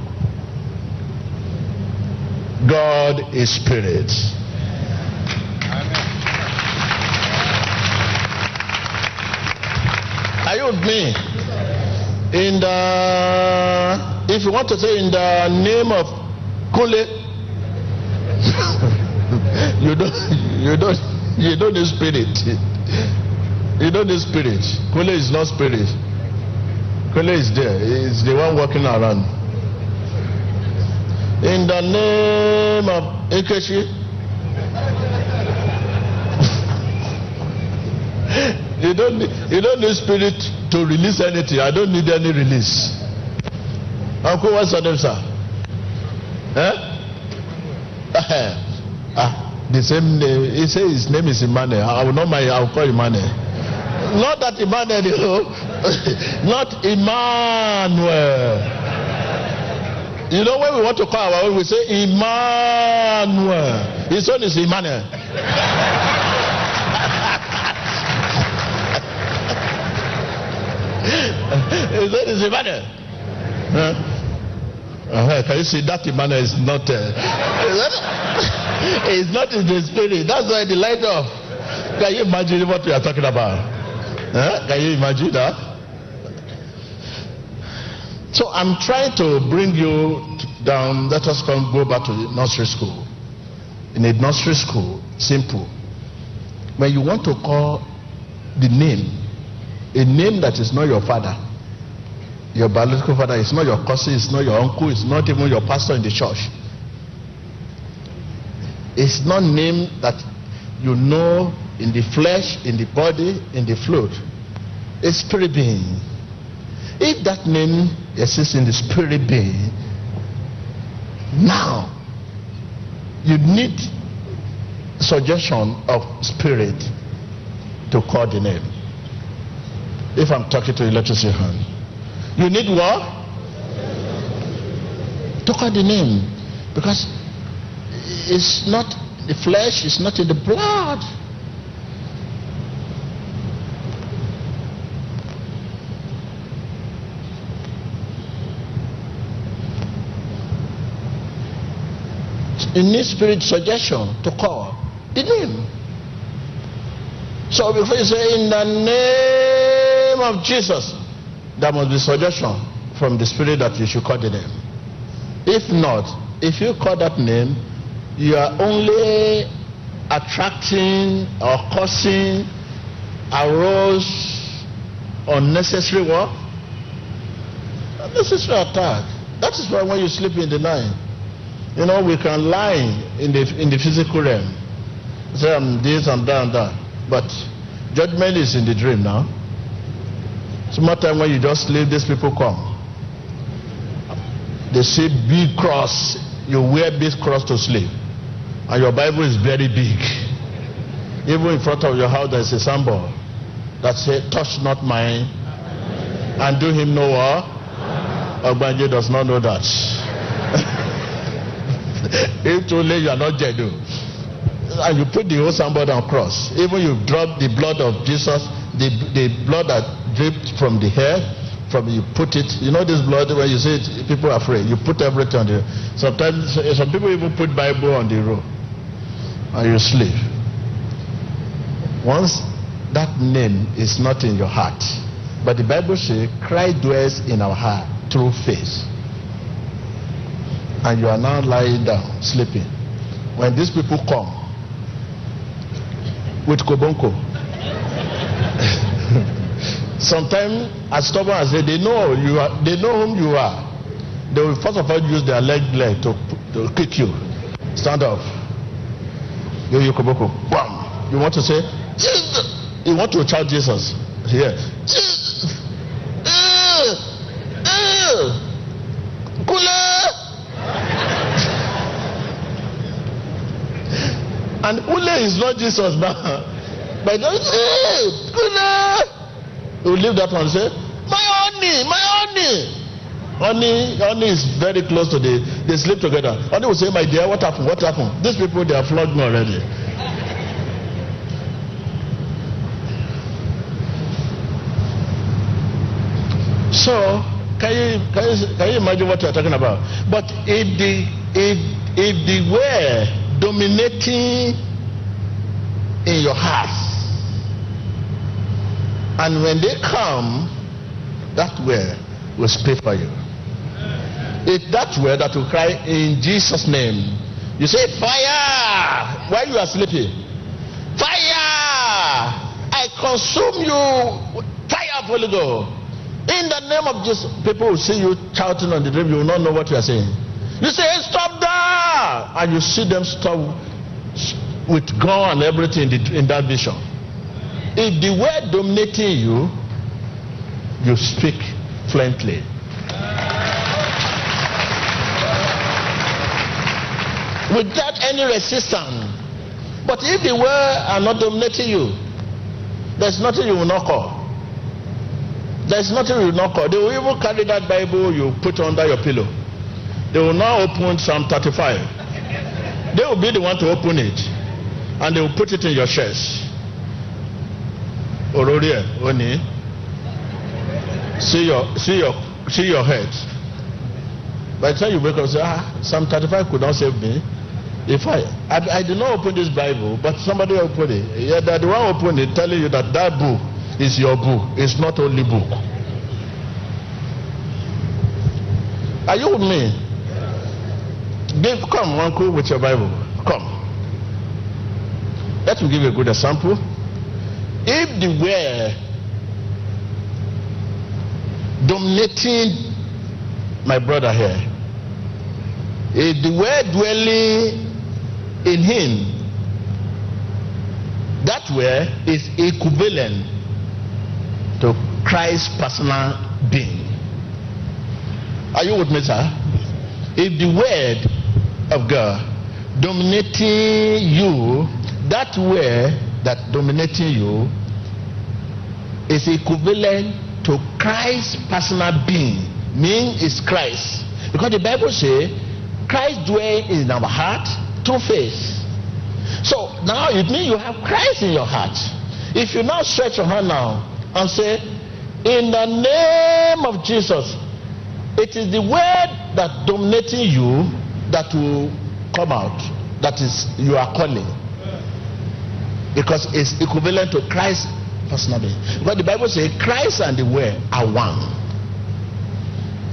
Speaker 1: God is spirit. Are you with me? In the, if you want to say in the name of Kule, *laughs* you don't, you don't, you don't need spirit. You don't need spirit. Kule is not spirit. Kule is there. He's the one walking around. In the name of Ekechi. *laughs* you don't need, you don't need spirit to release anything. I don't need any release. Uncle, what's your name, sir? Eh? *laughs* ah, the same name. He says his name is Emmanuel. I will not mind. I will call Emmanuel. Not that Emmanuel, *laughs* not Emmanuel. You know when we want to call our own, we say Emmanuel. His own is Emmanuel. *laughs* His own is Emmanuel. Huh? Uh-huh. Can you see that Emmanuel is not? Uh, *laughs* it's not in the spirit. That's why the light off. Can you imagine what we are talking about? Huh? Can you imagine that? So I'm trying to bring you down. Let us come go back to nursery school. In a nursery school, simple. When you want to call the name, a name that is not your father, your biological father, it's not your cousin, it's not your uncle, it's not even your pastor in the church. It's not name that you know in the flesh, in the body, in the fluid. A spirit being. If that name exists in the spirit being, now you need suggestion of spirit to call the name. If I'm talking to say hand. You need what? To name. Because it's not the flesh, it's not in the blood. You need spirit suggestion to call the name. So before you say in the name of Jesus, there must be suggestion from the spirit that you should call the name. If not, if you call that name, you are only attracting or causing arose unnecessary what? Unnecessary attack. That is why when you sleep in the night, you know we can lie in the in the physical realm. Say I'm this, I'm that, and that. But judgment is in the dream now. It's Some time when you just sleep, these people come. They see big cross. You wear big cross to sleep. And your Bible is very big. Even in front of your house, there is a symbol that says, Touch not mine and do him no harm. Ogbanje does not know that. *laughs* *laughs* if truly you are not Jedu, and you put the whole symbol on cross, even you drop the blood of Jesus, the, the blood that dripped from the hair, from you put it, you know this blood when you see it, people are afraid. You put everything on the. Sometimes some people even put Bible on the road, and you sleep. Once that name is not in your heart, but the Bible says Christ dwells in our heart through faith, and you are now lying down sleeping. When these people come with kobonko. *laughs* Sometimes, as stubborn as they, they know you are, they know whom you are. They will first of all use their leg leg to, to kick you. Stand up. Yo yo koboko. Bam. You want to say? Jesus. You want to shout Jesus here. Jesus. Uh, uh, Kule. And Kule is not Jesus now. *laughs* But don't say, Kule. You leave that one say, My honey, my honey. Honey, honey is very close to the, they sleep together. Honey will say, My dear, what happened? What happened? These people, they are flogged me already. So, can you, can you, can you imagine what you are talking about? But if the, if, if the were dominating in your heart, And when they come, that word will speak for you. It's that word that will cry in Jesus' name. You say, Fire! While you are sleeping. Fire! I consume you. Fire of Holy Ghost. In the name of Jesus, people will see you shouting on the dream. You will not know what you are saying. You say, hey, Stop that! And you see them stop with gun and everything in, that vision. If the word dominating you, you speak fluently. Without any resistance. But if the word are not dominating you, there's nothing you will not call. There's nothing you will not call. They will even carry that Bible you put under your pillow. They will now open Psalm 35. They will be the one to open it. And they will put it in your chest. Ororie, Oni. See your see your see your head. By the time you wake up, say, ah, Psalm 35 could not save me. If I, I, I did not open this Bible, but somebody opened it. Yeah, that the one opened it, telling you that that book is your book. It's not only book. Are you with me? Give, come, uncle, with your Bible. Come. Let me give you a good example. If the word dominating my brother here, if the word dwelling in him, that word is equivalent to Christ's personal being. Are you with me, sir? If the word of God dominating you, that word that dominating you is equivalent to Christ's personal being. Mean is Christ. Because the Bible says Christ dwells in our heart through faith. So now it means you have Christ in your heart. If you now stretch your hand now and say, In the name of Jesus, it is the word that dominating you that will come out. That is, you are calling. Because it's equivalent to Christ personally. But the Bible says Christ and the word are one.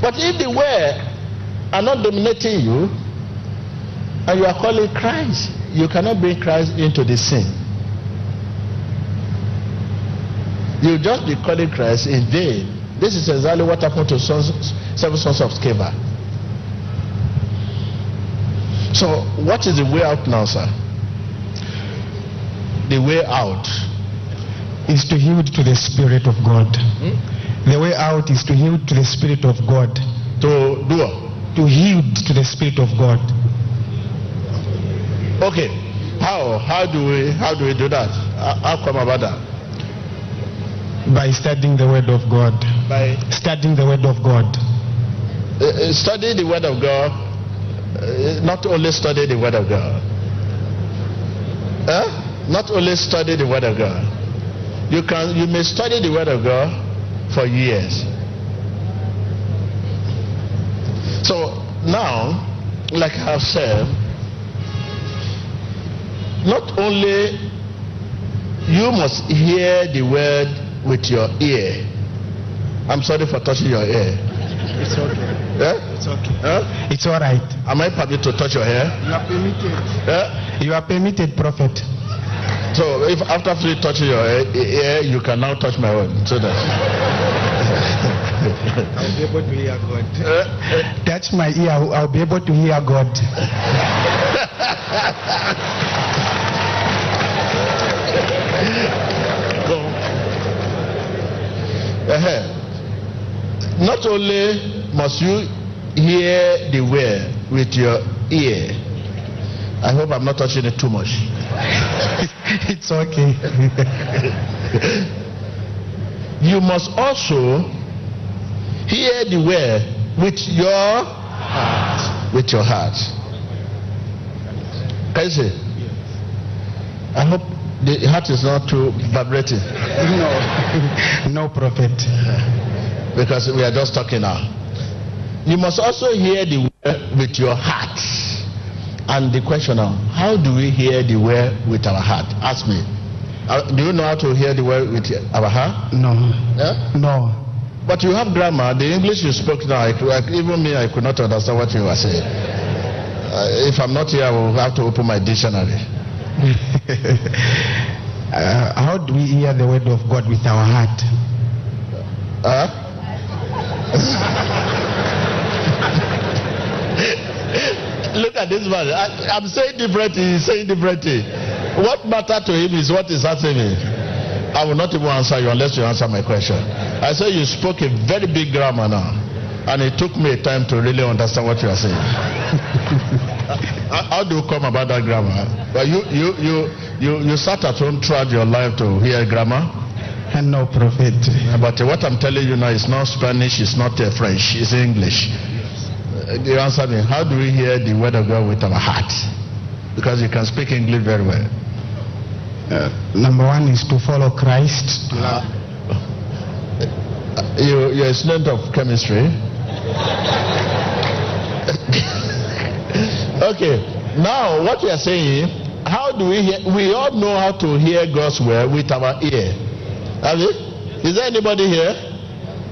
Speaker 1: But if the word are not dominating you, and you are calling Christ, you cannot bring Christ into the sin. You just be calling Christ in vain. This is exactly what happened to sons, seven sons of Sceva. So, what is the way out now, sir? The way out
Speaker 3: is to yield to the Spirit of God. The way out is to yield to the Spirit of God.
Speaker 1: to do what?
Speaker 3: To yield to the Spirit of God.
Speaker 1: Okay. How? How do we? How do we do that? How how come about that?
Speaker 3: By studying the Word of God.
Speaker 1: By
Speaker 3: Studying the Word of God.
Speaker 1: uh, uh, study the Word of God. Uh, not only study the Word of God. Not only study the Word of God. You can. You may study the Word of God for years. So now, like I have said, not only you must hear the word with your ear. I'm sorry for touching your ear.
Speaker 3: It's okay.
Speaker 1: Yeah?
Speaker 3: It's okay.
Speaker 1: Huh?
Speaker 3: It's all right.
Speaker 1: Am I permitted to touch your hair?
Speaker 3: You are permitted.
Speaker 1: Yeah?
Speaker 3: You are permitted, Prophet.
Speaker 1: So if after free touching your ear, ear, you can now touch my own. So that.
Speaker 3: I'll be able to hear God.
Speaker 1: Uh,
Speaker 3: Touch my ear, I'll I'll be able to hear God. *laughs*
Speaker 1: So, uh-huh. Not only must you hear the word with your ear. I hope I'm not touching it too much. *laughs*
Speaker 3: it's okay. *laughs*
Speaker 1: You must also hear the word with your heart. With your heart. Can you see? I hope the heart is not too vibrating
Speaker 3: no, *laughs* no, Prophet.
Speaker 1: because we are just talking now. You must also hear the word with your heart. And the question now, how do we hear the word with our heart? Ask me. Uh, do you know how to hear the word with our heart?
Speaker 3: No.
Speaker 1: Yeah?
Speaker 3: No.
Speaker 1: But you have grammar. The English you spoke now, I, I, even me, I could not understand what you were saying. Uh, if I'm not here, I will have to open my dictionary. *laughs*
Speaker 3: Uh, how do we hear the word of God with our heart?
Speaker 1: Huh? *laughs* Look at this man. I, I'm saying differently. He's saying differently. What matter to him is what is me. I will not even answer you unless you answer my question. I said you spoke a very big grammar now, and it took me a time to really understand what you are saying. *laughs* how, do you come about that grammar? But you, you, you, you, you sat at home throughout your life to hear grammar.
Speaker 3: And no prophet.
Speaker 1: But what I'm telling you now is not Spanish, it's not French, it's English. You answer me, how do we hear the word of God with our heart? Because you can speak English very well.
Speaker 3: Uh, number one is to follow Christ.
Speaker 1: Uh, you, you're a student of chemistry. *laughs* okay, now what we are saying, how do we hear? We all know how to hear God's word with our ear. Have you? Is there anybody here?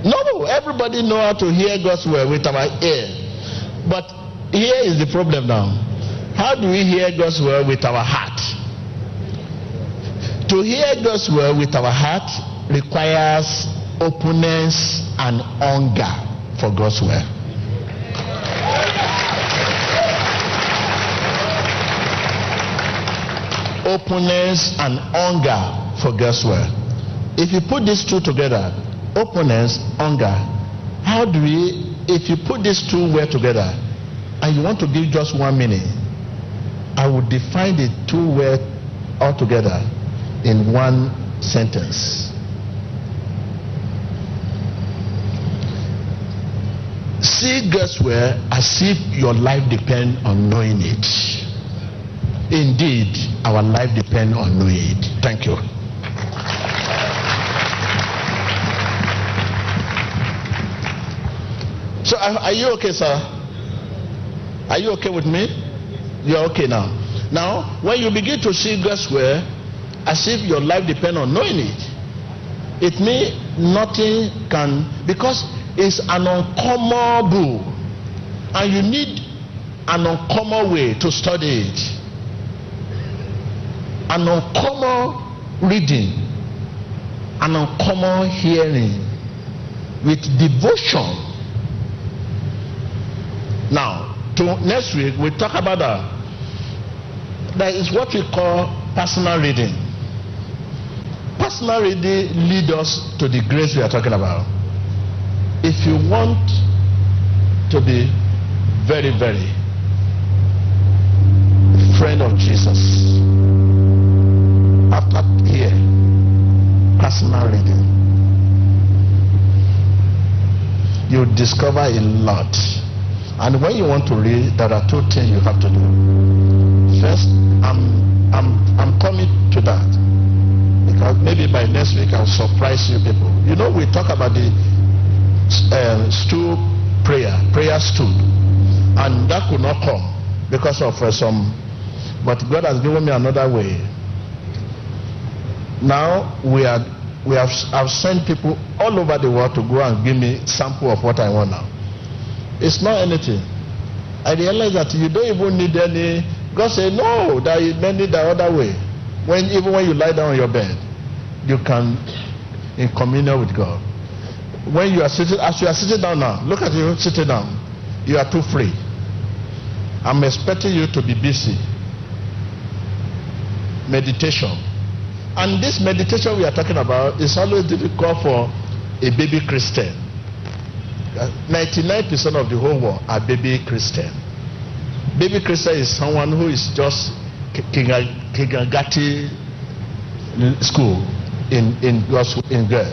Speaker 1: No, everybody know how to hear God's word with our ear. But here is the problem now. How do we hear God's word with our heart? To hear God's word with our heart requires openness and hunger for God's word. Openness and hunger for God's word. If you put these two together, openness, hunger, how do we, if you put these two words together and you want to give just one meaning, I would define the two words altogether in one sentence. See word as if your life depends on knowing it. Indeed, our life depends on knowing it. Thank you. So, are, you okay, sir? Are you okay with me? You're okay now. Now, when you begin to see God's word as if your life depends on knowing it, it means nothing can, because it's an uncommon book, and you need an uncommon way to study it, an uncommon reading, an uncommon hearing with devotion. Now, to next week we talk about that. That is what we call personal reading. Personal reading lead us to the grace we are talking about. If you want to be very, very friend of Jesus, after here, personal reading, you discover a lot. And when you want to read, there are two things you have to do. First, I'm, I'm, I'm coming to that because maybe by next week I'll surprise you people. You know, we talk about the uh, stool prayer, prayer stool, and that could not come because of uh, some. But God has given me another way. Now we are we have I've sent people all over the world to go and give me sample of what I want now. It's not anything. I realize that you don't even need any. God said no, that you don't need the other way. When even when you lie down on your bed, you can in communion with God. When you are sitting, as you are sitting down now, look at you sitting down. You are too free. I'm expecting you to be busy. Meditation. And this meditation we are talking about is always difficult for a baby Christian. 99% of the whole world are baby Christian. Baby Christian is someone who is just Kigagati school in in gospel in God.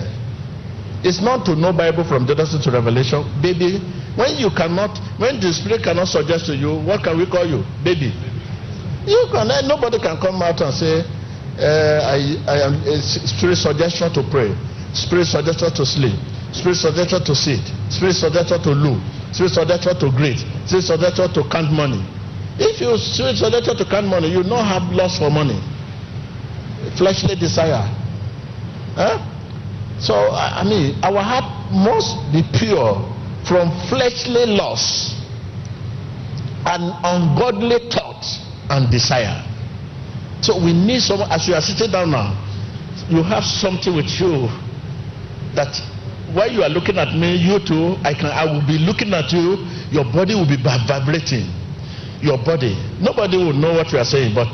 Speaker 1: It's not to know Bible from Genesis to Revelation, baby. When you cannot, when the Spirit cannot suggest to you, what can we call you, baby? You can. Nobody can come out and say, uh, I, I am a spirit suggestion to pray, spirit suggestion to sleep, spirit suggestion to sit, spirit suggestion to look, spirit suggestion to greet, spirit suggestion to count money. If you spirit suggestion to count money, you not have loss for money. fleshly desire. Huh? So, I mean, our heart must be pure from fleshly loss and ungodly thoughts and desire. So, we need someone, as you are sitting down now, you have something with you that while you are looking at me, you too, I can, I will be looking at you, your body will be vibrating. Your body. Nobody will know what you are saying, but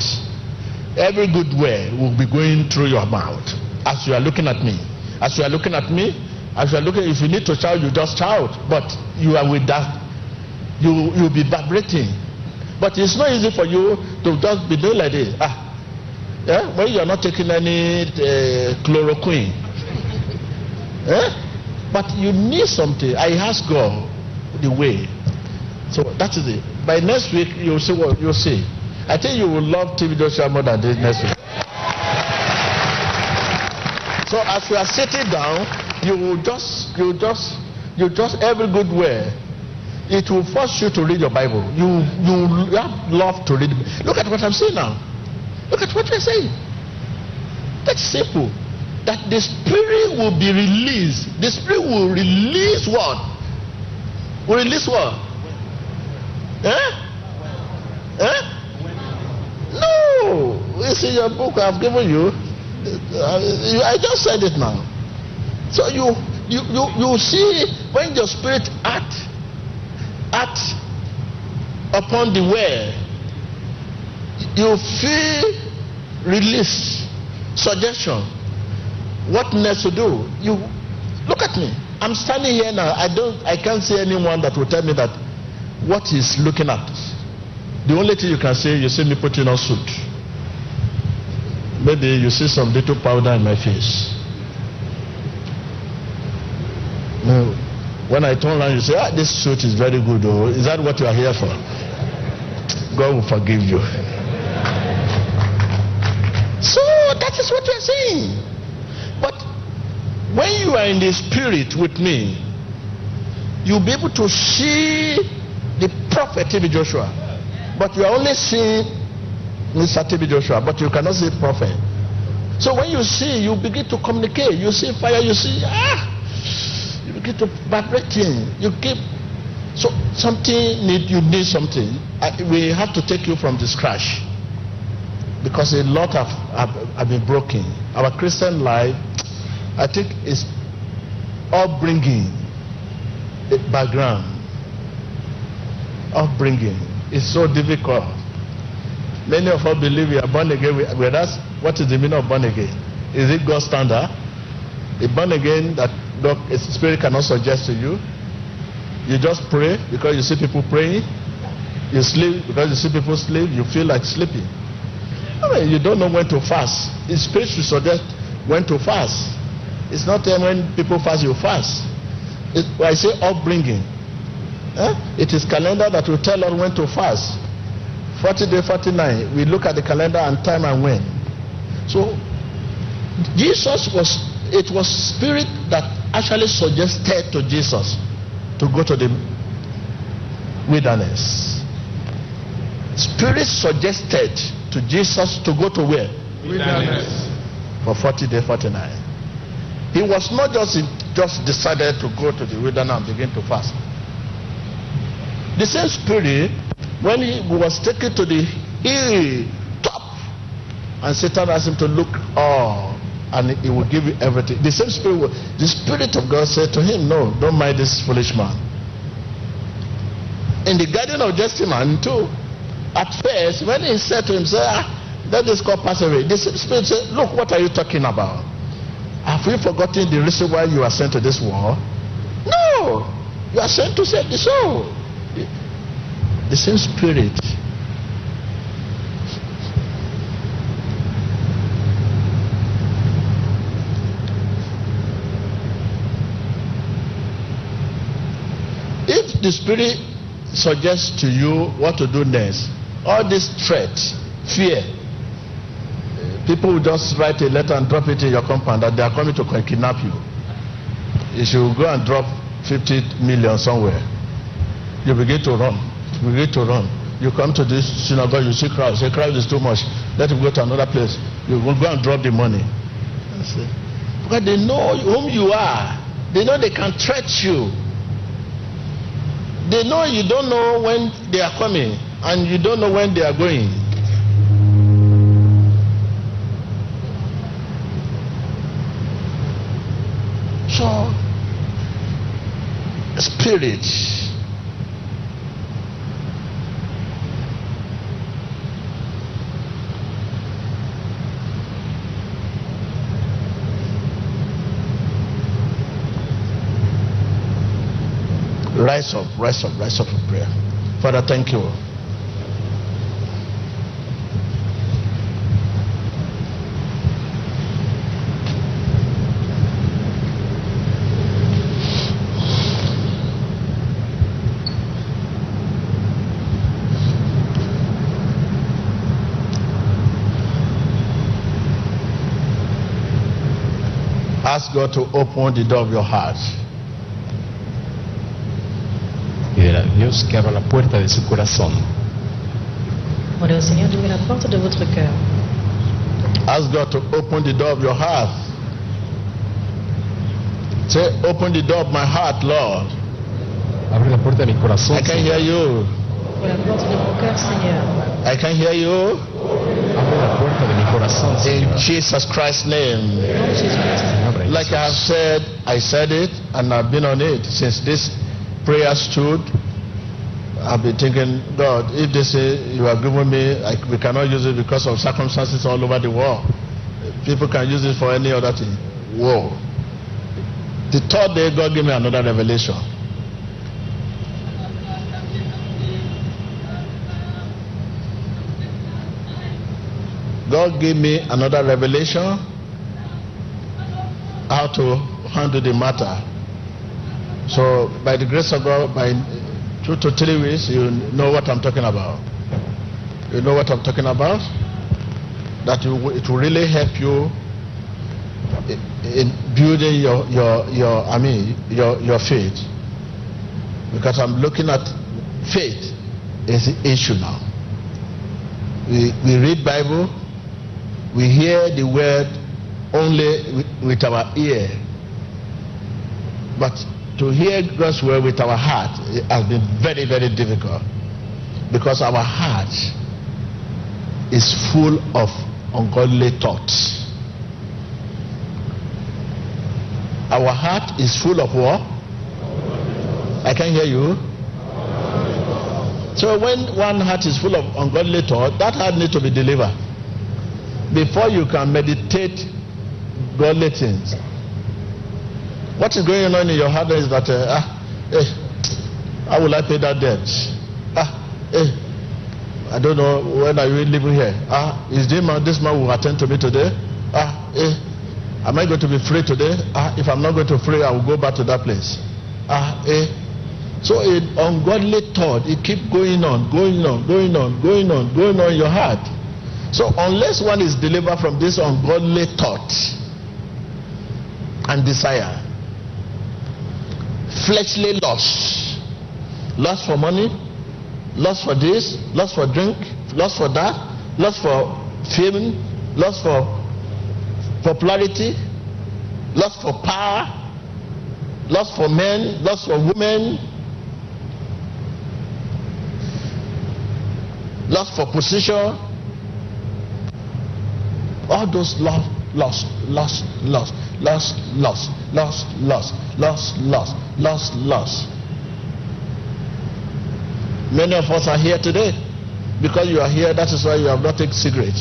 Speaker 1: every good word will be going through your mouth as you are looking at me. As you are looking at me, as you are looking, if you need to shout, you just shout. But you are with that, you you'll be vibrating. But it's not easy for you to just be doing like this. Ah, yeah, when you are not taking any uh, chloroquine. Eh? But you need something. I ask God the way. So that is it. By next week, you'll see what you'll see. I think you will love TB Joshua more than this next week. So as you are sitting down, you will just, you just, you just every good way. It will force you to read your Bible. You, you have love to read. Look at what I'm saying now. Look at what we're saying. That's simple. That the spirit will be released. The spirit will release what? Will release what? Eh? Eh? No. It's in your book I've given you. I just said it now. So you you you, you see when your spirit act act upon the word, you feel release, suggestion, what next to do. You look at me. I'm standing here now. I don't I can't see anyone that will tell me that what he's looking at. The only thing you can say, you see me putting on suit. Maybe you see some little powder in my face. No. When I turn around, you say, ah, this suit is very good. Oh, is that what you are here for? God will forgive you. So that is what you are saying. But when you are in the spirit with me, you'll be able to see the prophet TB Joshua. But you are only seeing Mr. TB Joshua, but you cannot see prophet. So when you see, you begin to communicate. You see fire, you see, ah, you begin to vibrating. You keep, so something need, you need something. I, we have to take you from the scratch. Because a lot have, have, have been broken. Our Christian life, I think, is upbringing, the background, upbringing is so difficult. Many of us believe we are born again. We, we ask, what is the meaning of born again? Is it God's standard? A born again that a spirit cannot suggest to you. You just pray because you see people praying. You sleep because you see people sleep. You feel like sleeping. I mean, you don't know when to fast. The spirit should suggest when to fast. It's not then when people fast, you fast. It, I say upbringing, eh? it is calendar that will tell us when to fast. 40 day, 49. We look at the calendar and time and when. So Jesus was, it was spirit that actually suggested to Jesus to go to the wilderness. Spirit suggested to Jesus to go to where?
Speaker 3: Wilderness.
Speaker 1: For 40 day, 49. He was not just just decided to go to the wilderness and begin to fast. The same spirit, when he was taken to the hill top, and Satan asked him to look up, and he will give you everything. The same spirit, the spirit of God said to him, "No, don't mind this foolish man." In the garden of Gethsemane too, at first, when he said to himself, ah, "Let this cup pass away," the same spirit said, "Look, what are you talking about? Have you forgotten the reason why you are sent to this world? No, you are sent to save the soul." the same spirit if the spirit suggests to you what to do next all this threat fear people will just write a letter and drop it in your compound that they are coming to kidnap you you should go and drop 50 million somewhere you begin to run you begin to run you come to this synagogue you see crowd say crowd is too much let him go to another place. You will go and drop the money. Because they know whom you are. They know they can threat you. They know you don't know when they are coming and you don't know when they are going. So, spirit. Rise up, rise up, rise up in prayer. Father, thank you. Ask God to open the door of your heart.
Speaker 4: Pídele a Dios que abra la puerta de su corazón.
Speaker 5: Demandez au Seigneur d'ouvrir la porte de votre cœur.
Speaker 1: Ask God to open the door of your heart. Say, open the door of my heart, Lord.
Speaker 4: Abre la puerta de mi corazón.
Speaker 1: I can hear you.
Speaker 5: Ouvre la porte de mon cœur, Seigneur.
Speaker 1: I can hear you.
Speaker 4: Abre la puerta de mi corazón,
Speaker 1: In Jesus Christ's name.
Speaker 5: Au nom de Jésus-Christ.
Speaker 4: Abre,
Speaker 1: Like I have said, I said it and I've been on it since this prayer stood. I've been thinking, God, if they say you have given me, I, we cannot use it because of circumstances all over the world. People can use it for any other thing. Whoa. The third day, God gave me another revelation. God gave me another revelation how to handle the matter. So, by the grace of God, by two to three weeks, you know what I'm talking about. You know what I'm talking about? That you, it will really help you in, in building your, your, your, I mean, your, your faith. Because I'm looking at faith is the issue now. We, we read Bible, we hear the word only with, our ear. But to hear God's word with our heart has been very, very difficult. Because our heart is full of ungodly thoughts. Our heart is full of what? I can hear you. So when one heart is full of ungodly thought, that heart needs to be delivered before you can meditate godly things. What is going on in your heart is that, uh, ah, eh, how will I pay that debt? Ah, eh, I don't know when are you living here. Ah, is this man, this man will attend to me today? Ah, eh, am I going to be free today? Ah, if I'm not going to free, I will go back to that place. Ah, eh. So an ungodly thought, it keep going on, going on, going on, going on, going on in your heart. So unless one is delivered from this ungodly thought and desire, fleshly lust, lust for money, lust for this, lust for drink, lust for that, lust for fame, lust for popularity, lust for power, lust for men, lust for women, lust for position, all those lust, lust, lust, lust, lust, lust, lust, lust, lust, lust, lust, lust. Many of us are here today because you are here. That is why you have not taken cigarette.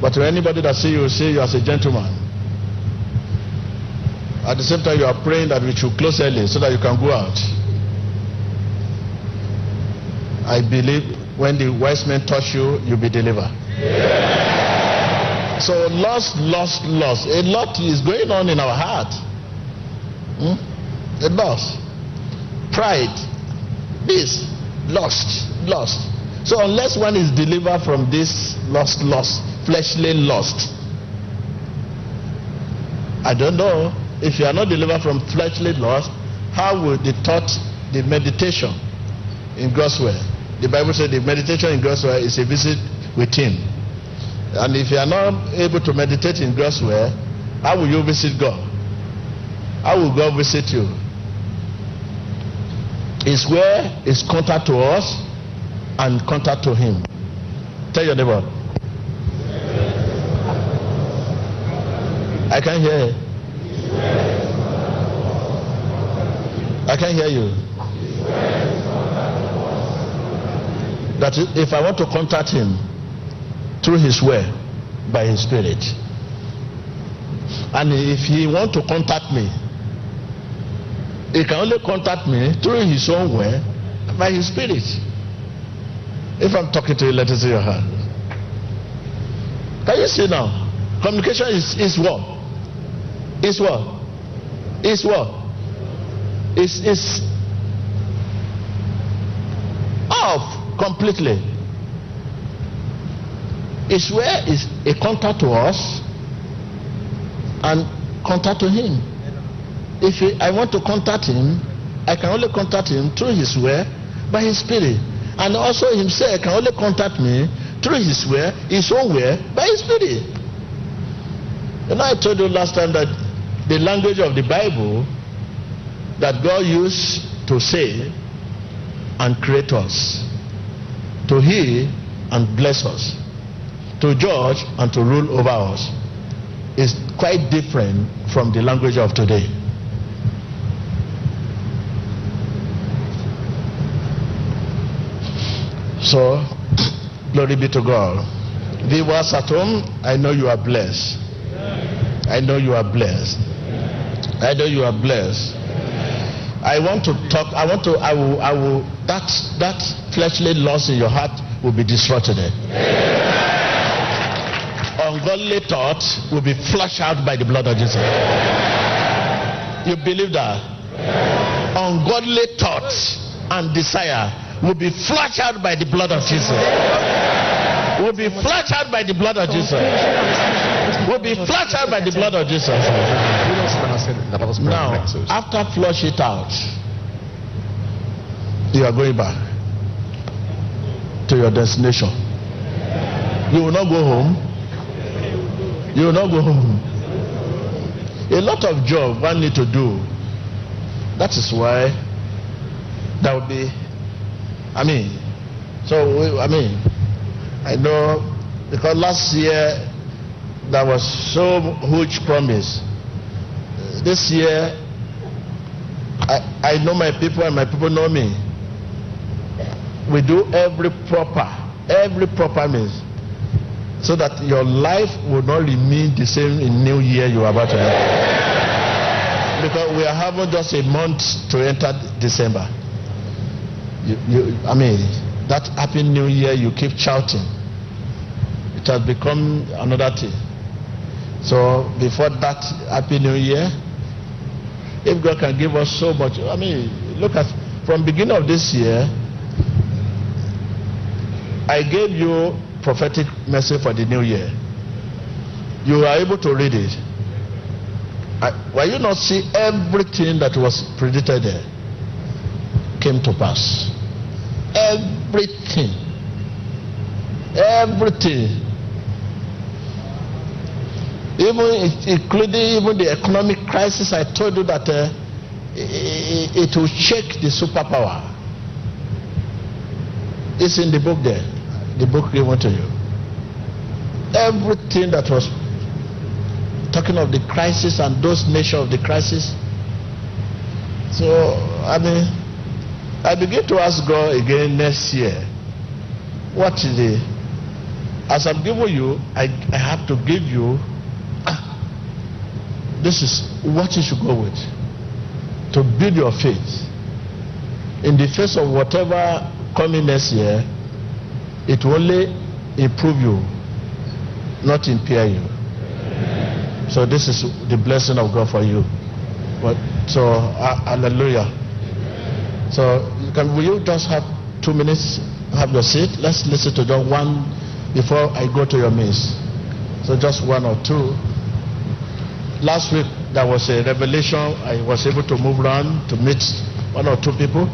Speaker 1: But to anybody that see you, see you as a gentleman. At the same time, you are praying that we should close early so that you can go out. I believe when the wise men touch you, you'll be delivered. So lost, lost, lost. A lot is going on in our heart. Hmm? A loss. Pride. This. Lost. Lost. So unless one is delivered from this lost, lost, fleshly lost, I don't know. If you are not delivered from fleshly lust, how will the thought, the meditation in God's word? The Bible says the meditation in God's word is a visit with Him. And if you are not able to meditate in God's word, how will you visit God? How will God visit you? His word is contact to us and contact to Him. Tell your neighbor. I can't hear. I can't hear you. That if I want to contact him through his way, by his spirit, and if he want to contact me, he can only contact me through his own way, by his spirit. If I'm talking to you, let us see your hand. Can you see now? Communication is, is what? Is what? Is what? Is is off completely. Is where is a contact to us and contact to him. If I want to contact him, I can only contact him through his way by his spirit. And also himself can only contact me through his way, his own way, by his spirit. Know, I told you last time that the language of the Bible that God used to say and create us, to heal and bless us, to judge and to rule over us, is quite different from the language of today. So, *coughs* glory be to God. Viewers at home, I know you are blessed. I know you are blessed. I know you are blessed. I want to talk. I want to. I will. I will. That that fleshly loss in your heart will be today. Ungodly thoughts will be flushed out by the blood of Jesus. You believe that? Ungodly thoughts and desire will be flushed out by the blood of Jesus. Will be flushed out by the blood of Jesus. Will be flushed out by the blood of Jesus. Now, after flush it out, you are going back to your destination. You will not go home. You will not go home. A lot of job one need to do. That is why that would be. I mean, so we, I mean, I know because last year there was so huge promise this year I, I know my people and my people know me we do every proper every proper means so that your life will not remain the same in new year you are about to enter because we are having just a month to enter december. You, you, i mean that happy new year you keep shouting. It has become another thing. So before that happy new year if God can give us so much, I mean, look at from beginning of this year, I gave you prophetic message for the new year. You are able to read it. I, were you not see everything that was predicted there came to pass? Everything, everything even including even the economic crisis i told you that uh, it, it will shake the superpower it's in the book there the book given to you everything that was talking of the crisis and those nature of the crisis. So i mean i begin to ask god again next year what is the as i'm giving you i, I have to give you ah, this is what you should go with to build your faith. In the face of whatever coming next year it will only improve you not impair you. So this is the blessing of god for you. But so uh, hallelujah. So you can will you just have two minutes have your seat? Let's listen to just one before i go to your midst. So just one or two. Last week there was a revelation. I was able to move around to meet one or two people.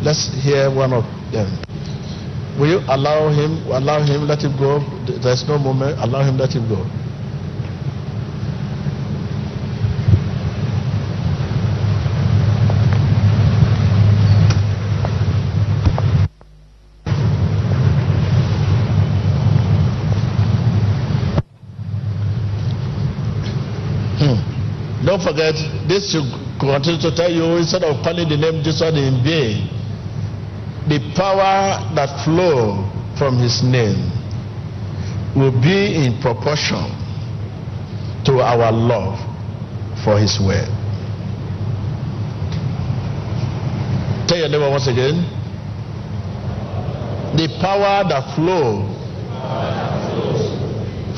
Speaker 1: Let's hear one of them will you allow him allow him let him go there's no moment, allow him, let him go. Hmm. Don't forget, this should continue to tell you instead of calling the name this one in vain, the power that flow from his name will be in proportion to our love for his word. Tell your neighbor once again. The power that flow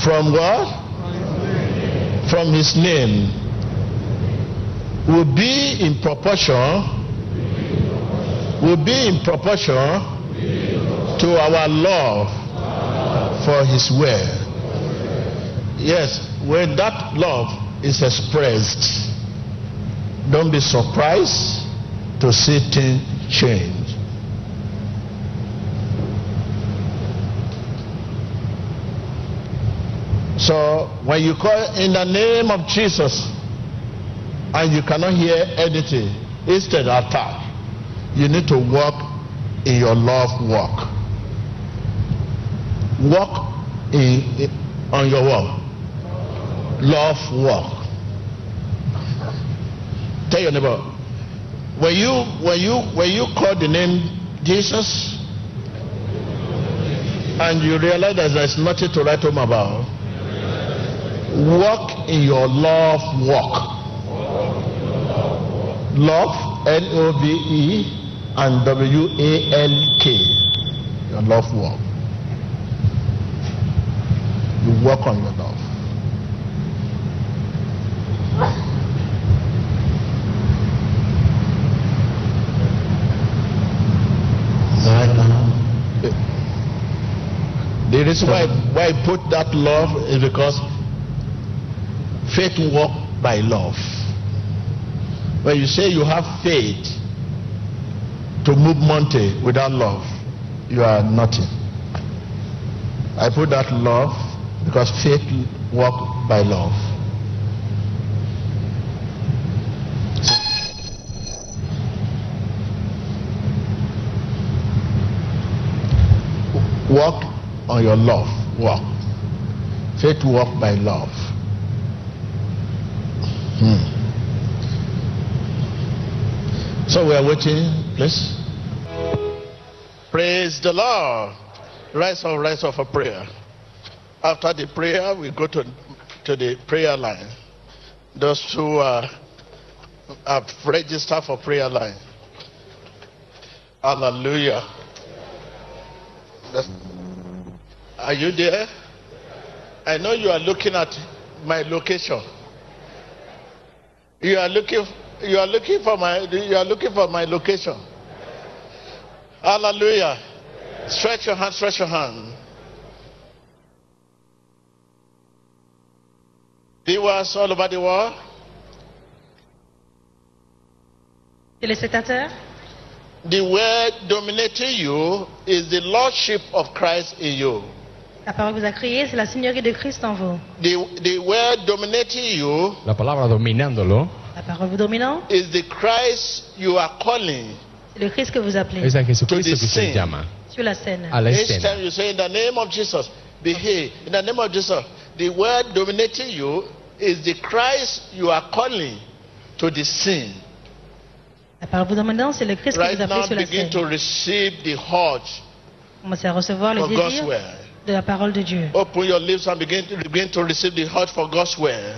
Speaker 1: from what? From his name will be in proportion will be in proportion to our love for his word. Yes, when that love is expressed, don't be surprised to see things change. So when you call in the name of Jesus and you cannot hear anything, instead attack, you need to walk in your love walk. Walk in, in on your walk. Love walk. Tell your neighbor, when you when you when you call the name Jesus and you realize that there's nothing to write home about, walk in your love walk. Love, L O V E, and W A L K. Your love walk. You work on your love. The reason why, why I put that love is because faith walk by love. When you say you have faith to move mountain without love, you are nothing. I put that love because faith walk by love. Walk on your love. Walk. Faith walk by love. Hmm. So we are waiting, please. Praise the Lord. Rise up, rise up for prayer. After the prayer, we go to, to the prayer line. Those who are, registered for prayer line. Hallelujah. That's- are you there? I know you are looking at my location. You are looking you are looking for my you are looking for my location. Hallelujah. Stretch your hand, stretch your hand. Viewers all over the world,
Speaker 5: Téléspectateurs,
Speaker 1: the word dominating you is the lordship of Christ in you.
Speaker 5: la parole que vous a créée, c'est la Seigneurie de Christ en vous.
Speaker 1: The, the word dominating you
Speaker 4: La palabra dominándolo
Speaker 5: La parole vous dominant,
Speaker 1: is the Christ you are calling.
Speaker 5: c'est le Christ que vous appelez
Speaker 1: To
Speaker 4: que
Speaker 1: descend.
Speaker 4: llama
Speaker 5: sur la scène.
Speaker 4: a la
Speaker 1: Each
Speaker 4: escena.
Speaker 1: time you say in the name of Jesus, be here. In the name of Jesus, the word dominating you is the Christ you are calling to the scene.
Speaker 5: La parole vous dominant, c'est le Christ que
Speaker 1: Right
Speaker 5: vous appelez
Speaker 1: now,
Speaker 5: sur la
Speaker 1: begin
Speaker 5: scène.
Speaker 1: to receive the urge
Speaker 5: Commencez à recevoir le
Speaker 1: for God's
Speaker 5: désir
Speaker 1: word.
Speaker 5: de la parole de Dieu.
Speaker 1: Open your lips and begin to begin to receive the urge for God's word.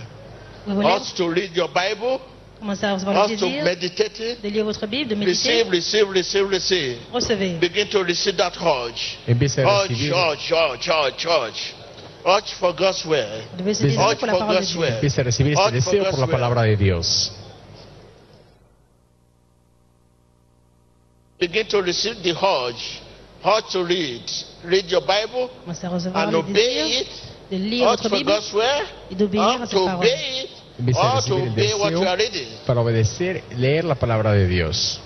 Speaker 5: Ouvrez les-
Speaker 1: Urge to read your Bible,
Speaker 5: Commencez à recevoir le
Speaker 1: to
Speaker 5: désir
Speaker 1: meditate it.
Speaker 5: de lire votre Bible, de méditer.
Speaker 1: Receive, receive, receive, receive.
Speaker 5: Recevez.
Speaker 1: Begin to receive that urge.
Speaker 4: Empiece a
Speaker 1: Urge,
Speaker 4: recibir,
Speaker 1: urge, urge, urge, urge. Urge for God's word.
Speaker 5: Vous
Speaker 4: Urge
Speaker 5: désirer
Speaker 1: Urge
Speaker 5: pour la
Speaker 1: for
Speaker 5: parole
Speaker 1: God's word.
Speaker 4: empiece a recibir ese
Speaker 1: for
Speaker 4: deseo por
Speaker 1: God's
Speaker 4: la
Speaker 1: word.
Speaker 4: palabra de Dios.
Speaker 1: Begin to receive the urge. Urge to read. Read your Bible
Speaker 5: Commencez à recevoir
Speaker 1: and obey it.
Speaker 5: de lire votre
Speaker 1: for
Speaker 5: Bible
Speaker 1: God's word.
Speaker 5: et d'obéir à cette parole.
Speaker 1: Obey it.
Speaker 4: Empiece a
Speaker 1: Or to
Speaker 4: recibir el
Speaker 1: obey what you are
Speaker 4: deseo
Speaker 1: reading.
Speaker 4: para obedecer, leer la palabra de Dios.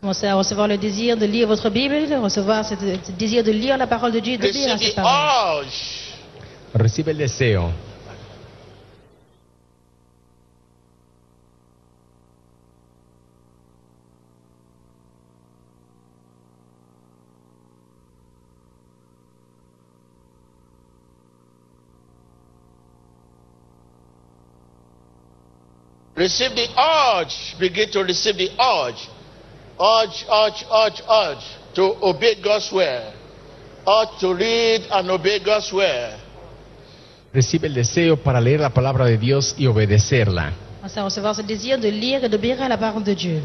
Speaker 5: Commencez à recevoir le désir de lire votre Bible, recevoir ce, désir de lire la parole de Dieu à
Speaker 1: Receive
Speaker 5: cette
Speaker 1: the
Speaker 5: parole.
Speaker 4: Recibe el deseo.
Speaker 1: Receive the urge. Begin to receive the urge. Urge, urge, urge, urge to obey God's word. Urge to read and obey God's word.
Speaker 4: Recibe el deseo para leer la palabra de Dios y obedecerla.
Speaker 5: Recevoir ce désir de lire et d'obéir à la parole de Dieu.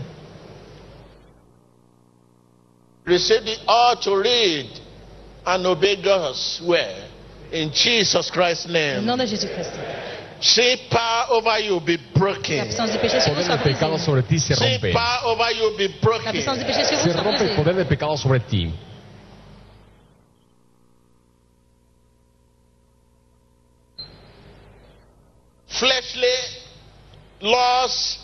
Speaker 1: Receive the urge to read and obey God's word. In Jesus Christ's
Speaker 5: Au
Speaker 1: name.
Speaker 5: nom de Jésus-Christ.
Speaker 1: See power over you be broken.
Speaker 5: La puissance du péché sur vous
Speaker 4: pecado
Speaker 5: brisée.
Speaker 4: sobre ti se
Speaker 1: See
Speaker 4: rompe.
Speaker 1: power over you be
Speaker 5: La puissance du
Speaker 1: broken.
Speaker 5: péché sur vous
Speaker 4: Se rompe
Speaker 5: brisée.
Speaker 4: poder del pecado sobre ti.
Speaker 1: Fleshly laws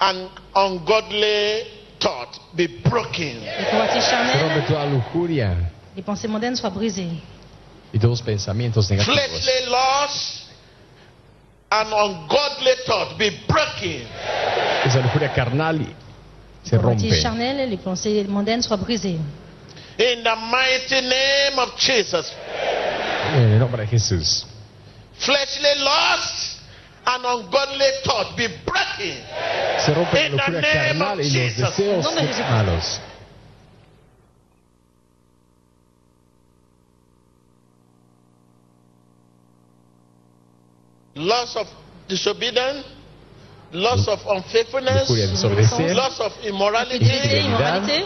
Speaker 1: and ungodly thought be broken.
Speaker 5: Les convoitises
Speaker 4: Se rompe
Speaker 5: charnelles,
Speaker 4: toda lujuria
Speaker 5: les pensées mondaines soient brisées.
Speaker 4: y todos los pensamientos negativos.
Speaker 1: Fleshly laws and ungodly thought be broken.
Speaker 4: Esa lujuria carnal se
Speaker 5: Les
Speaker 4: rompe.
Speaker 5: les pensées mondaines soient brisées.
Speaker 1: In the mighty name of Jesus.
Speaker 4: En el nombre de Jesús.
Speaker 1: Fleshly lust and ungodly thought be broken.
Speaker 4: Se rompe la
Speaker 1: In the
Speaker 4: lujuria
Speaker 1: name
Speaker 4: carnal
Speaker 1: of
Speaker 4: y los
Speaker 1: Jesus.
Speaker 4: deseos
Speaker 5: En nombre de Jesucristo.
Speaker 4: malos. Mm.
Speaker 1: Loss of disobedience, loss of unfaithfulness,
Speaker 4: Lujuria de desobedecer,
Speaker 1: loss of immorality,
Speaker 5: Fidélité,
Speaker 4: Infidelidad.
Speaker 5: immoralité,